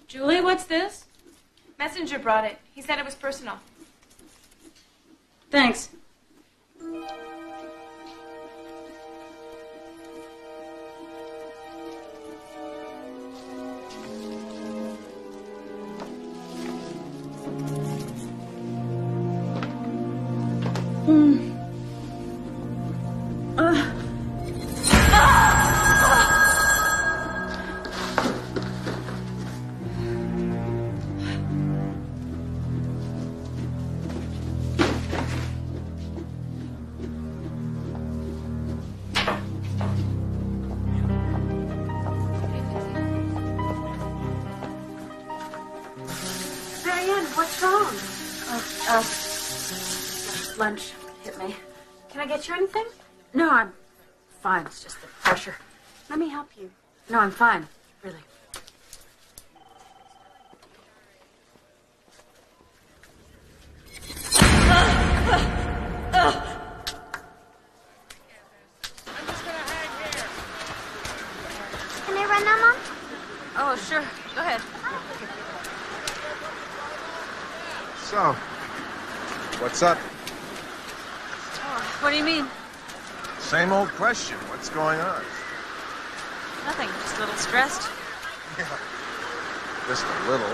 Julie, what's this? Messenger brought it. He said it was personal. Thanks. I'm fine. Really. Can I run now, Mom? Oh, sure. Go ahead. So, what's up? Oh, what do you mean? Same old question. What's going on? Nothing. Just a little stressed. Yeah, just a little.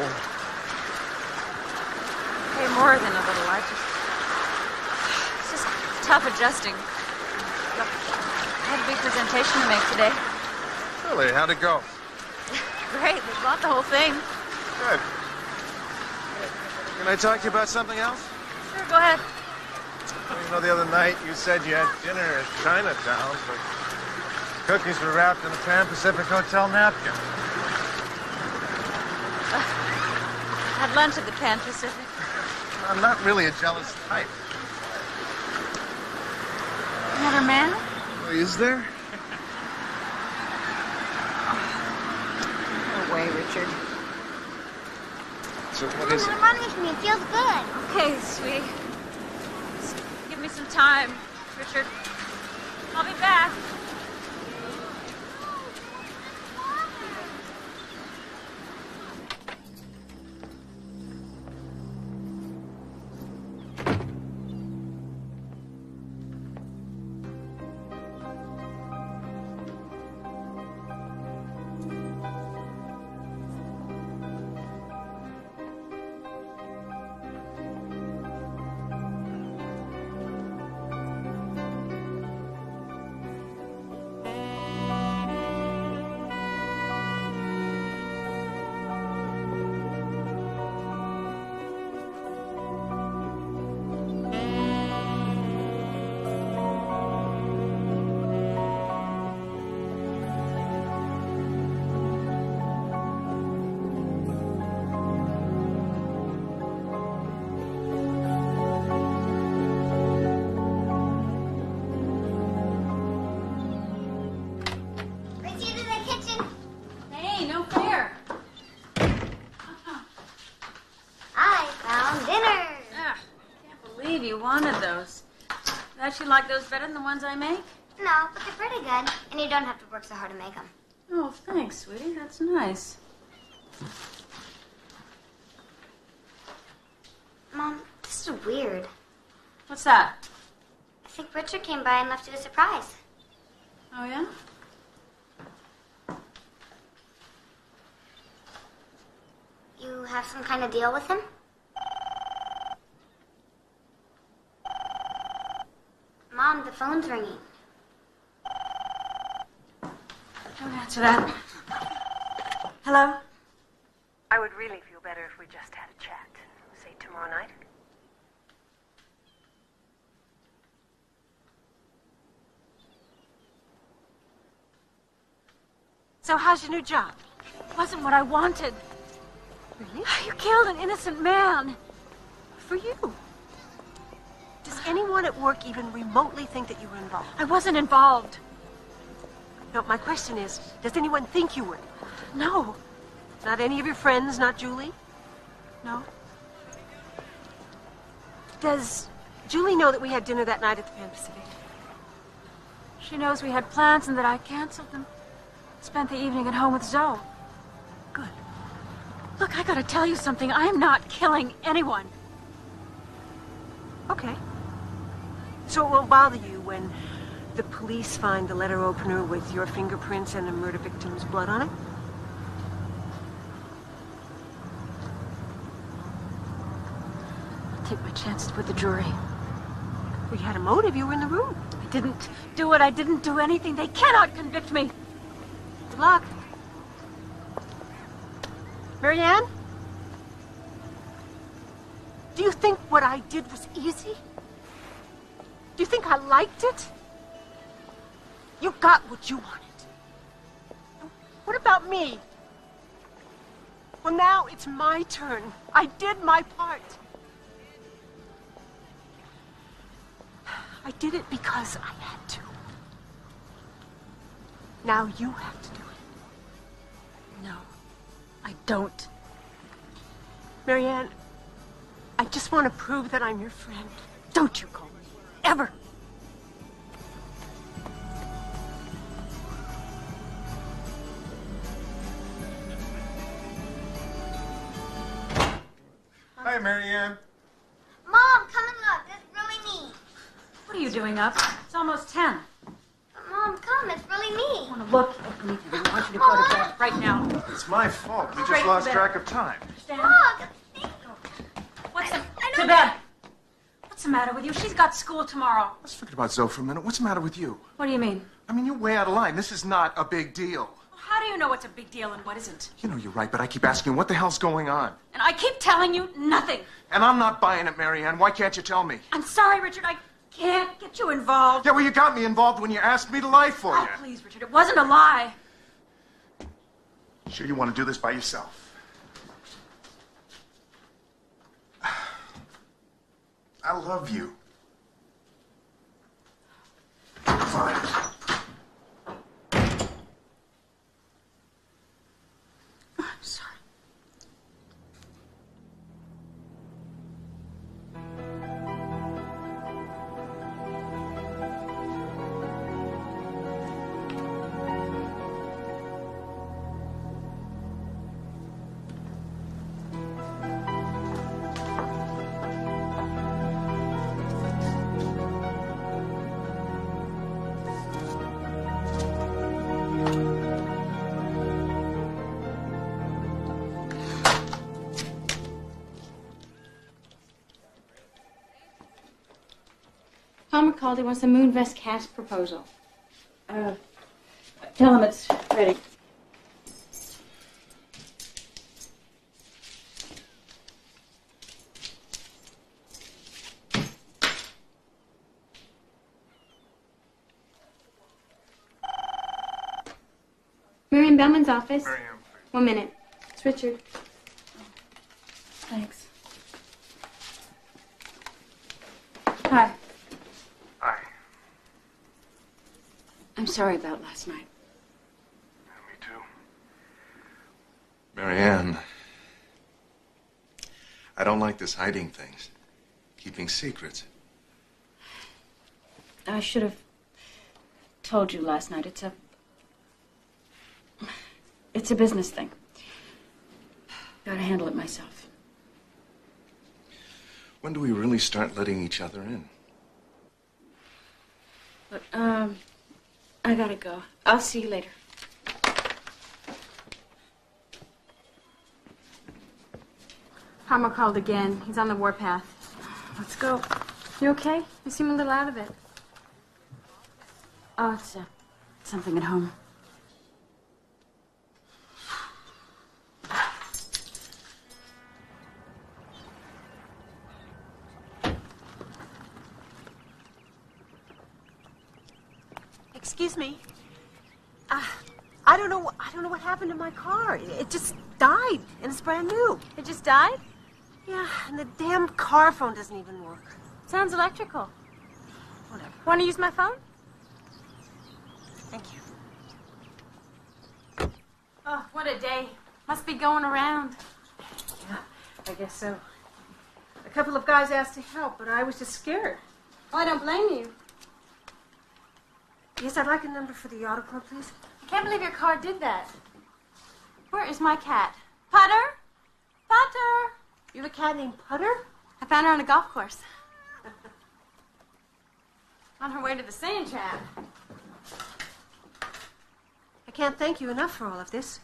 Okay, more than a little. I just. It's just tough adjusting. I had a big presentation to make today. Really? How'd it go? *laughs* Great. We bought the whole thing. Good. Can I talk to you about something else? Sure, go ahead. Well, you know, the other night you said you had dinner at Chinatown, but cookies were wrapped in a Pan Pacific Hotel napkin. Uh, had lunch at the Pan Pacific. I'm not really a jealous type. Another man? Oh, is there? No way, Richard. So what Mom, is it? run with me. It feels good. Okay, sweetie. Just give me some time, Richard. I'll be back. You like those better than the ones I make? No, but they're pretty good, and you don't have to work so hard to make them. Oh, thanks, sweetie. That's nice. Mom, this is weird. What's that? I think Richard came by and left you a surprise. Oh, yeah? You have some kind of deal with him? Mom, the phone's ringing. Don't answer that. Hello? I would really feel better if we just had a chat. Say tomorrow night. So, how's your new job? It wasn't what I wanted. Really? You killed an innocent man. For you. Does anyone at work even remotely think that you were involved? I wasn't involved. No, my question is, does anyone think you would? No. Not any of your friends, not Julie? No. Does Julie know that we had dinner that night at the Pan Pacific? She knows we had plans and that I canceled them. Spent the evening at home with Zoe. Good. Look, I gotta tell you something. I'm not killing anyone. Okay. So it won't bother you when the police find the letter opener with your fingerprints and a murder victim's blood on it? I'll take my chances with the jury. We had a motive. You were in the room. I didn't do it. I didn't do anything. They cannot convict me. Good luck. Marianne? Do you think what I did was easy? Do you think I liked it? You got what you wanted. What about me? Well, now it's my turn. I did my part. I did it because I had to. Now you have to do it. No, I don't. Marianne, I just want to prove that I'm your friend. Don't you call. Ever. Hi, Marianne. Mom, come and look. It's really me. What are you doing up? It's almost ten. Mom, come. It's really me. I want to look at me. I want you to go to bed right now. It's my fault. We Straight just lost track of time. Stand. Look. What's the, to bed? What's the matter with you? She's got school tomorrow. Let's forget about Zoe for a minute. What's the matter with you? What do you mean? I mean, you're way out of line. This is not a big deal. Well, How do you know what's a big deal and what isn't? You know you're right, but I keep asking, what the hell's going on? And I keep telling you nothing. And I'm not buying it, Marianne. Why can't you tell me? I'm sorry, Richard. I can't get you involved. Yeah, well, you got me involved when you asked me to lie for Oh, you. please, Richard. It wasn't a lie. Sure you want to do this by yourself? I love you. Fine. He wants a Moonvest cast proposal. Uh, tell him it's ready. Miriam Bellman's office. One minute. It's Richard. Thanks. Hi. Hi. I'm sorry about last night. Me too. Marianne, I don't like this hiding things, keeping secrets. I should have told you last night. It's a. It's a business thing. Gotta handle it myself. When do we really start letting each other in? But, um, I gotta go. I'll see you later. Palmer called again. He's on the warpath. Let's go. You okay? You seem a little out of it. Oh, it's uh, something at home. Excuse me. Uh, I don't know. I don't know what happened to my car. It- just died, and it's brand new. It just died? Yeah, and the damn car phone doesn't even work. Sounds electrical. Whatever. Want to use my phone? Thank you. Oh, what a day. Must be going around. Yeah, I guess so. A couple of guys asked to help, but I was just scared. Oh, I don't blame you. Yes, I'd like a number for the auto club, please. I can't believe your car did that. Where is my cat? Putter? Putter? You have a cat named Putter? I found her on a golf course. *laughs* on her way to the sand trap. I can't thank you enough for all of this.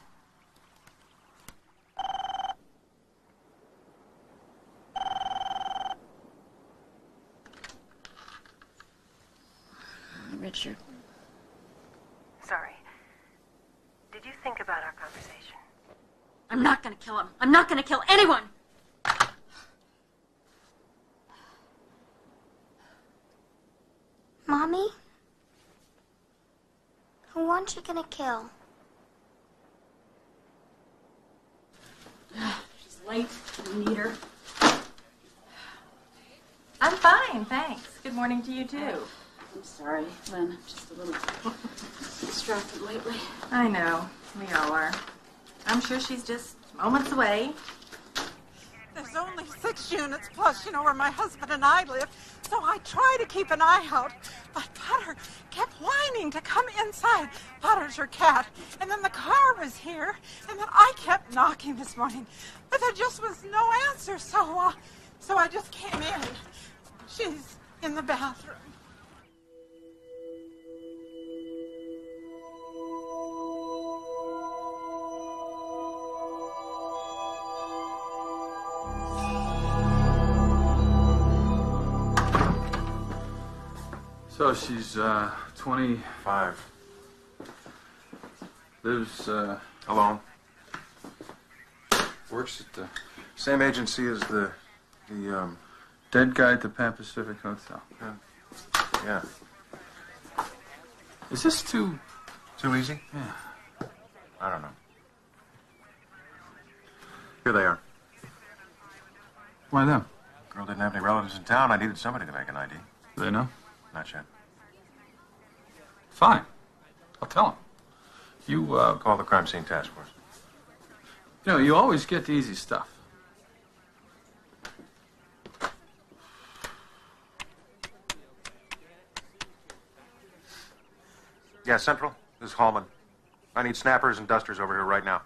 Richard. Sorry. Did you think about our conversation? I'm not gonna kill him. I'm not gonna kill anyone. Mommy? Who aren't you gonna kill? She's late. I need her. I'm fine, thanks. Good morning to you, too. I'm sorry, Lynn. I'm just a little *laughs* distracted lately. I know. We all are. I'm sure she's just moments away. There's only six units plus, you know, where my husband and I live, so I try to keep an eye out. But Putter kept whining to come inside. Putter's her cat. And then the car was here, and then I kept knocking this morning, but there just was no answer, so, uh, so I just came in. She's in the bathroom. She's uh, 25. Lives uh, alone. Works at the Same agency as the the um. Dead Guy at the Pan Pacific Hotel. Yeah. yeah. Is this too too easy? Yeah. I don't know. Here they are. Why them? Girl didn't have any relatives in town. I needed somebody to make an ID. Do they know? Not yet. Fine. I'll tell him. You uh, call the crime scene task force. You know, you always get the easy stuff. Yeah, Central. This is Hallman. I need snappers and dusters over here right now.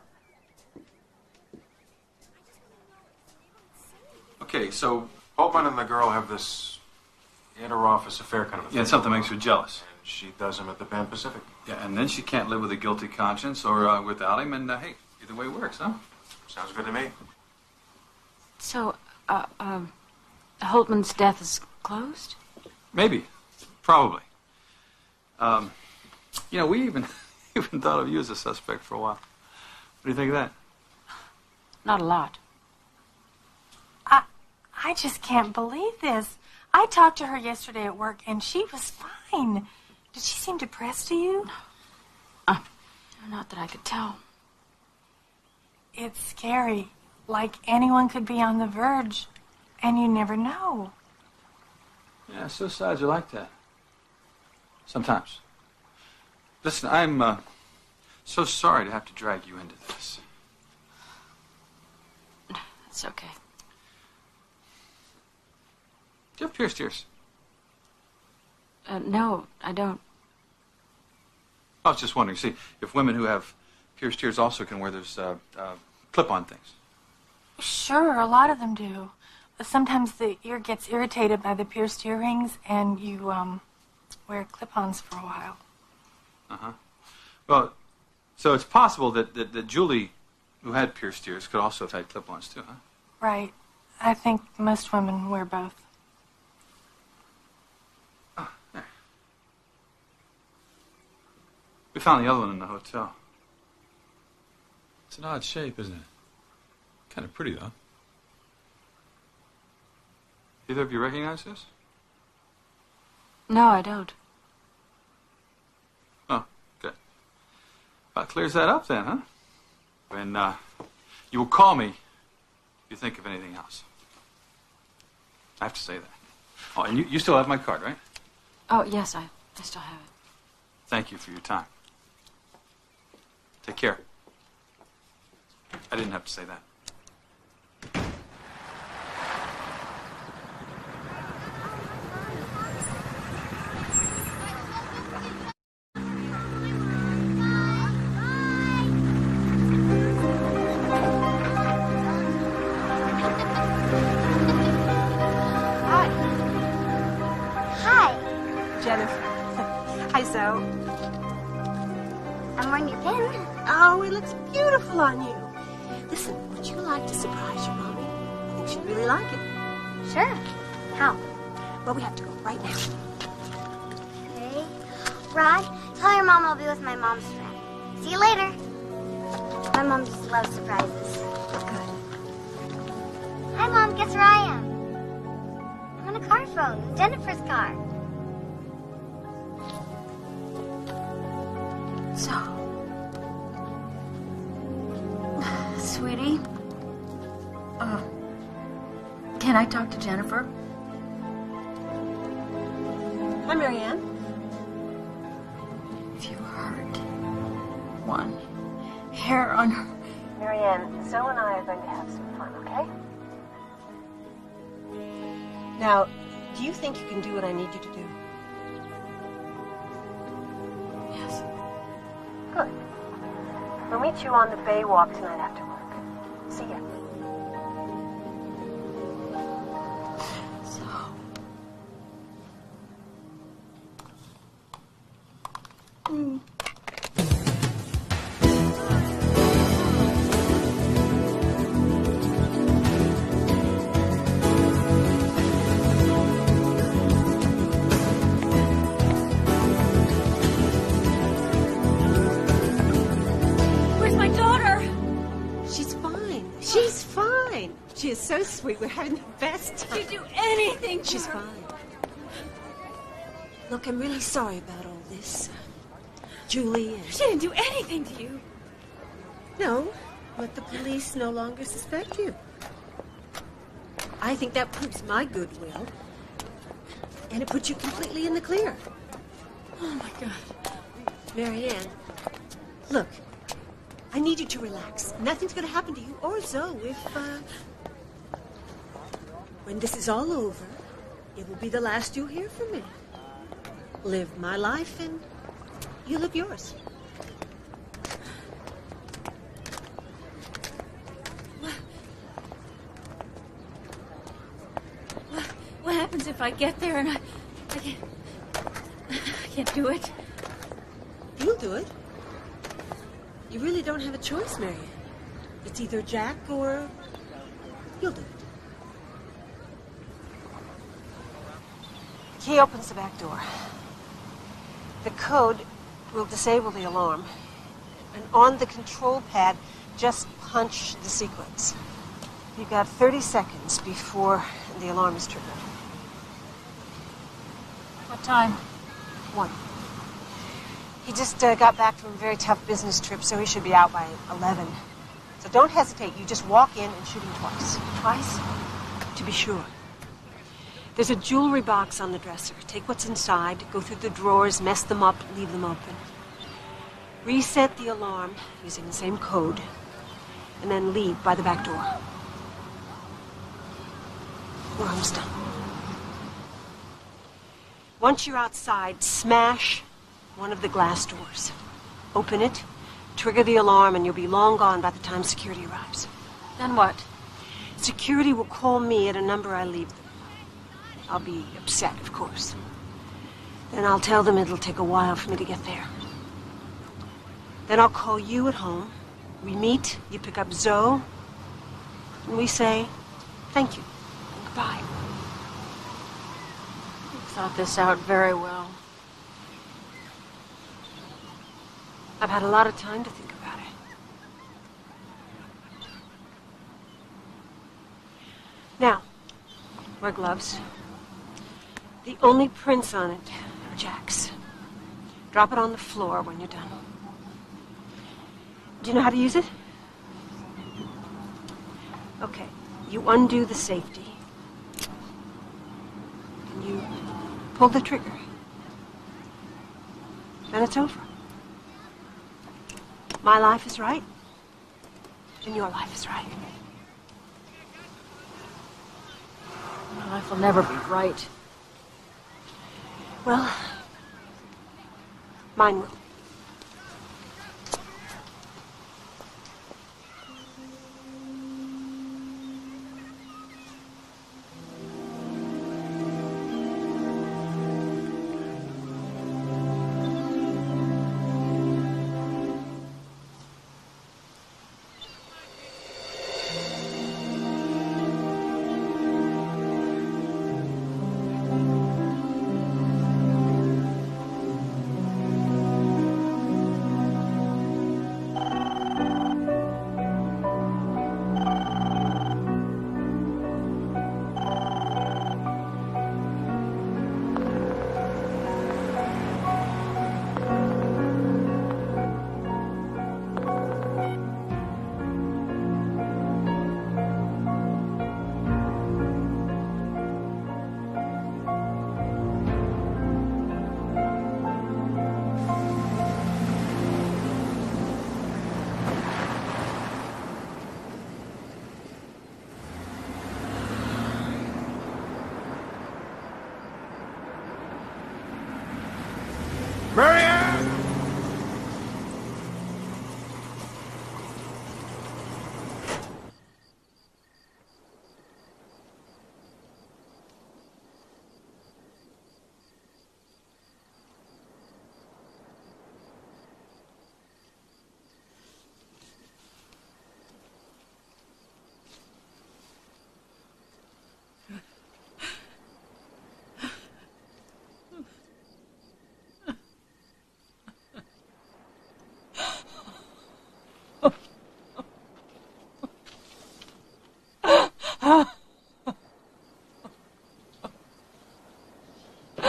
Okay, so Holtman and the girl have this inter-office affair kind of a yeah, something makes her jealous. She does him at the Pan Pacific. Yeah, and then she can't live with a guilty conscience or uh, without him. And uh, hey, either way works, huh? Sounds good to me. So, uh, um, Holtman's death is closed? Maybe, probably. Um, you know, we even *laughs* even thought of you as a suspect for a while. What do you think of that? Not a lot. I, I just can't believe this. I talked to her yesterday at work, and she was fine. Did she seem depressed to you? Uh, not that I could tell. It's scary. Like anyone could be on the verge, and you never know. Yeah, suicides are like that. Sometimes. Listen, I'm uh, so sorry to have to drag you into this. It's okay. Do you have pierced ears? Uh, no, I don't. I was just wondering. See, if women who have pierced ears also can wear those uh, uh, clip-on things. Sure, a lot of them do. Sometimes the ear gets irritated by the pierced earrings, and you um, wear clip-ons for a while. Uh huh. Well, so it's possible that, that, that Julie, who had pierced ears, could also have had clip-ons too, huh? Right. I think most women wear both. We found the other one in the hotel. It's an odd shape, isn't it? Kind of pretty, though. Either of you recognize this? No, I don't. Oh, good. About clears that up then, huh? When uh, you will call me if you think of anything else. I have to say that. Oh, and you, you still have my card, right? Oh, yes, I, I still have it. Thank you for your time. Take care. I didn't have to say that. You on the Bay Walk tonight after Look, I'm really sorry about all this. Julie and... She didn't do anything to you. No, but the police no longer suspect you. I think that proves my goodwill. And it puts you completely in the clear. Oh my god. Marianne, look, I need you to relax. Nothing's going to happen to you or Zoe if, uh, when this is all over, it will be the last you'll hear from me. Live my life and you live yours. What, what happens if I get there and I, I can't, I can't do it? You'll do it. You really don't have a choice, Marianne. It's either Jack or you'll do it. The key opens the back door. The code will disable the alarm. And on the control pad, just punch the sequence. You've got 30 seconds before the alarm is triggered. What time? One. He just uh, got back from a very tough business trip, so he should be out by 11. So don't hesitate. You just walk in and shoot him twice. Twice? To be sure. There's a jewelry box on the dresser. Take what's inside, go through the drawers, mess them up, leave them open. Reset the alarm using the same code, and then leave by the back door. We're almost done. Once you're outside, smash one of the glass doors. Open it, trigger the alarm, and you'll be long gone by the time security arrives. Then what? Security will call me at a number I leave them. I'll be upset, of course. Then I'll tell them it'll take a while for me to get there. Then I'll call you at home. We meet, you pick up Zoe, and we say thank you and goodbye. You thought this out very well. I've had a lot of time to think about it. Now, wear gloves. The only prints on it are Jack's. Drop it on the floor when you're done. Do you know how to use it? Okay. You undo the safety. And you pull the trigger. Then it's over. My life is right. then your life is right. My life will never be right. Well, mine will.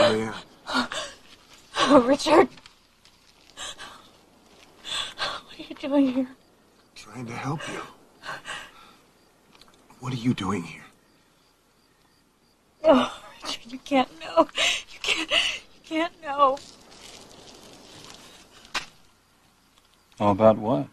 Marianne. Oh, Richard. What are you doing here? Trying to help you. What are you doing here? Oh, Richard, you can't know. You can't. You can't know. All about what?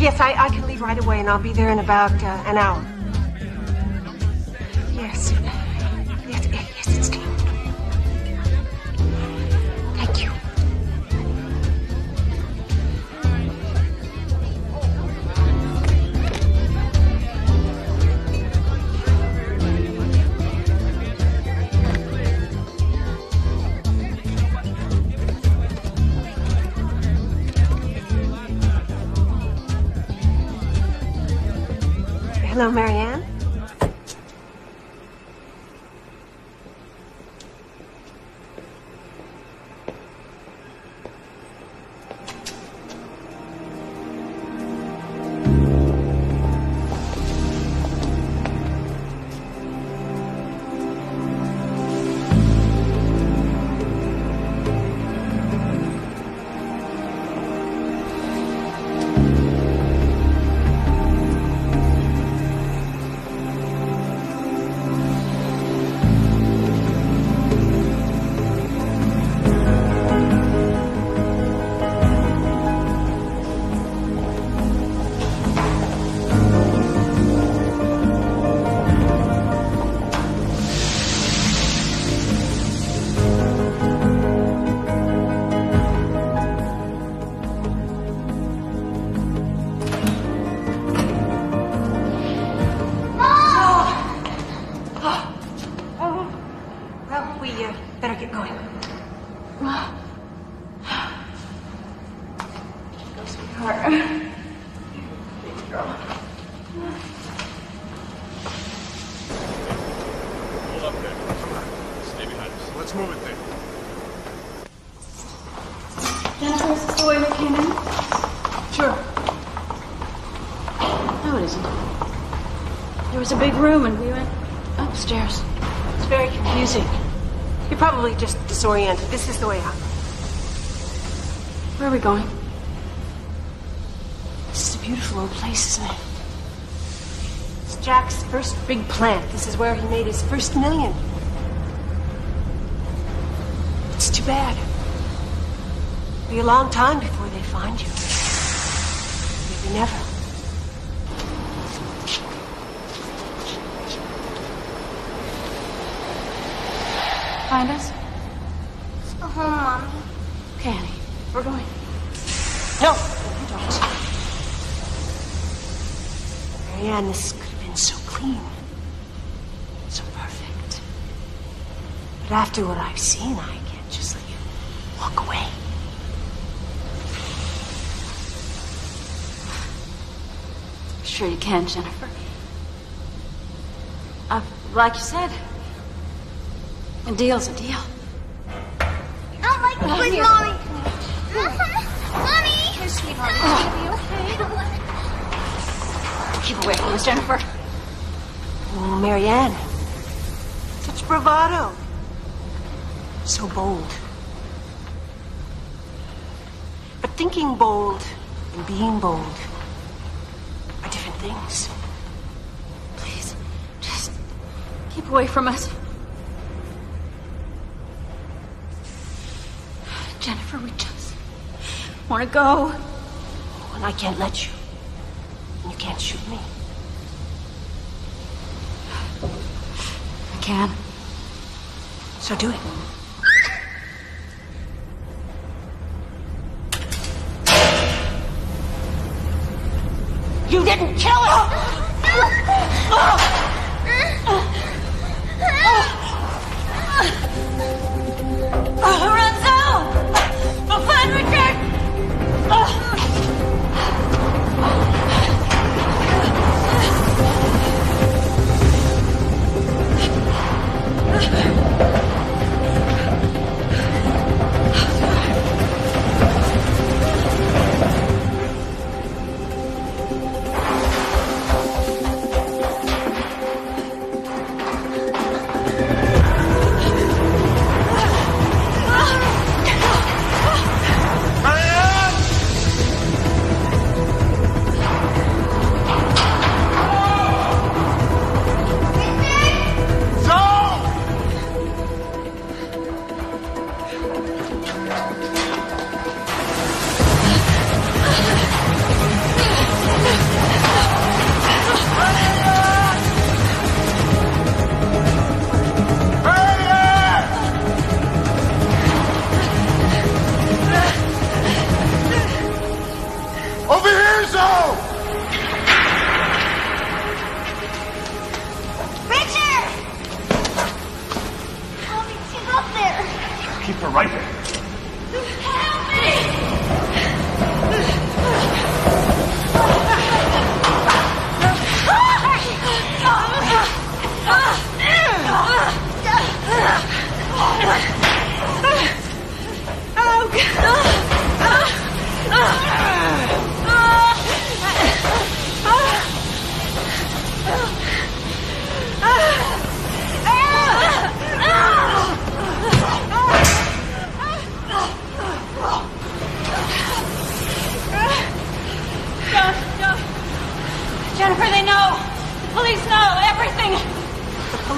Yes, I, I can leave right away and I'll be there in about uh, an hour. Yes. Yes, yes, it's clear. Marianne. Was a big room and we went upstairs. It's very confusing. You're probably just disoriented. This is the way out. Where are we going? This is a beautiful old place, isn't it? It's Jack's first big plant. This is where he made his first million. It's too bad. It'll be a long time before they find you. Maybe never. Find us? Let's go home, Mommy. Okay, honey. We're going. No, you don't. Marianne, this could have been so clean. So perfect. But after what I've seen, I can't just let you walk away. Sure you can, Jennifer. Uh, like you said, a deal's a deal. I don't like this, here. Mommy. Mommy! Here, sweetheart. It's gonna be okay. Keep away from us, Jennifer. Oh, Marianne. Such bravado. So bold. But thinking bold and being bold are different things. Please, just keep away from us. Jennifer, we just want to go. Oh, and I can't let you. Can't shoot me. I can. So do it. You didn't kill her! Lorenzo! We'll find Richard!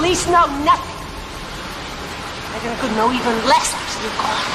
Police know nothing. They're gonna know even less after you're gone.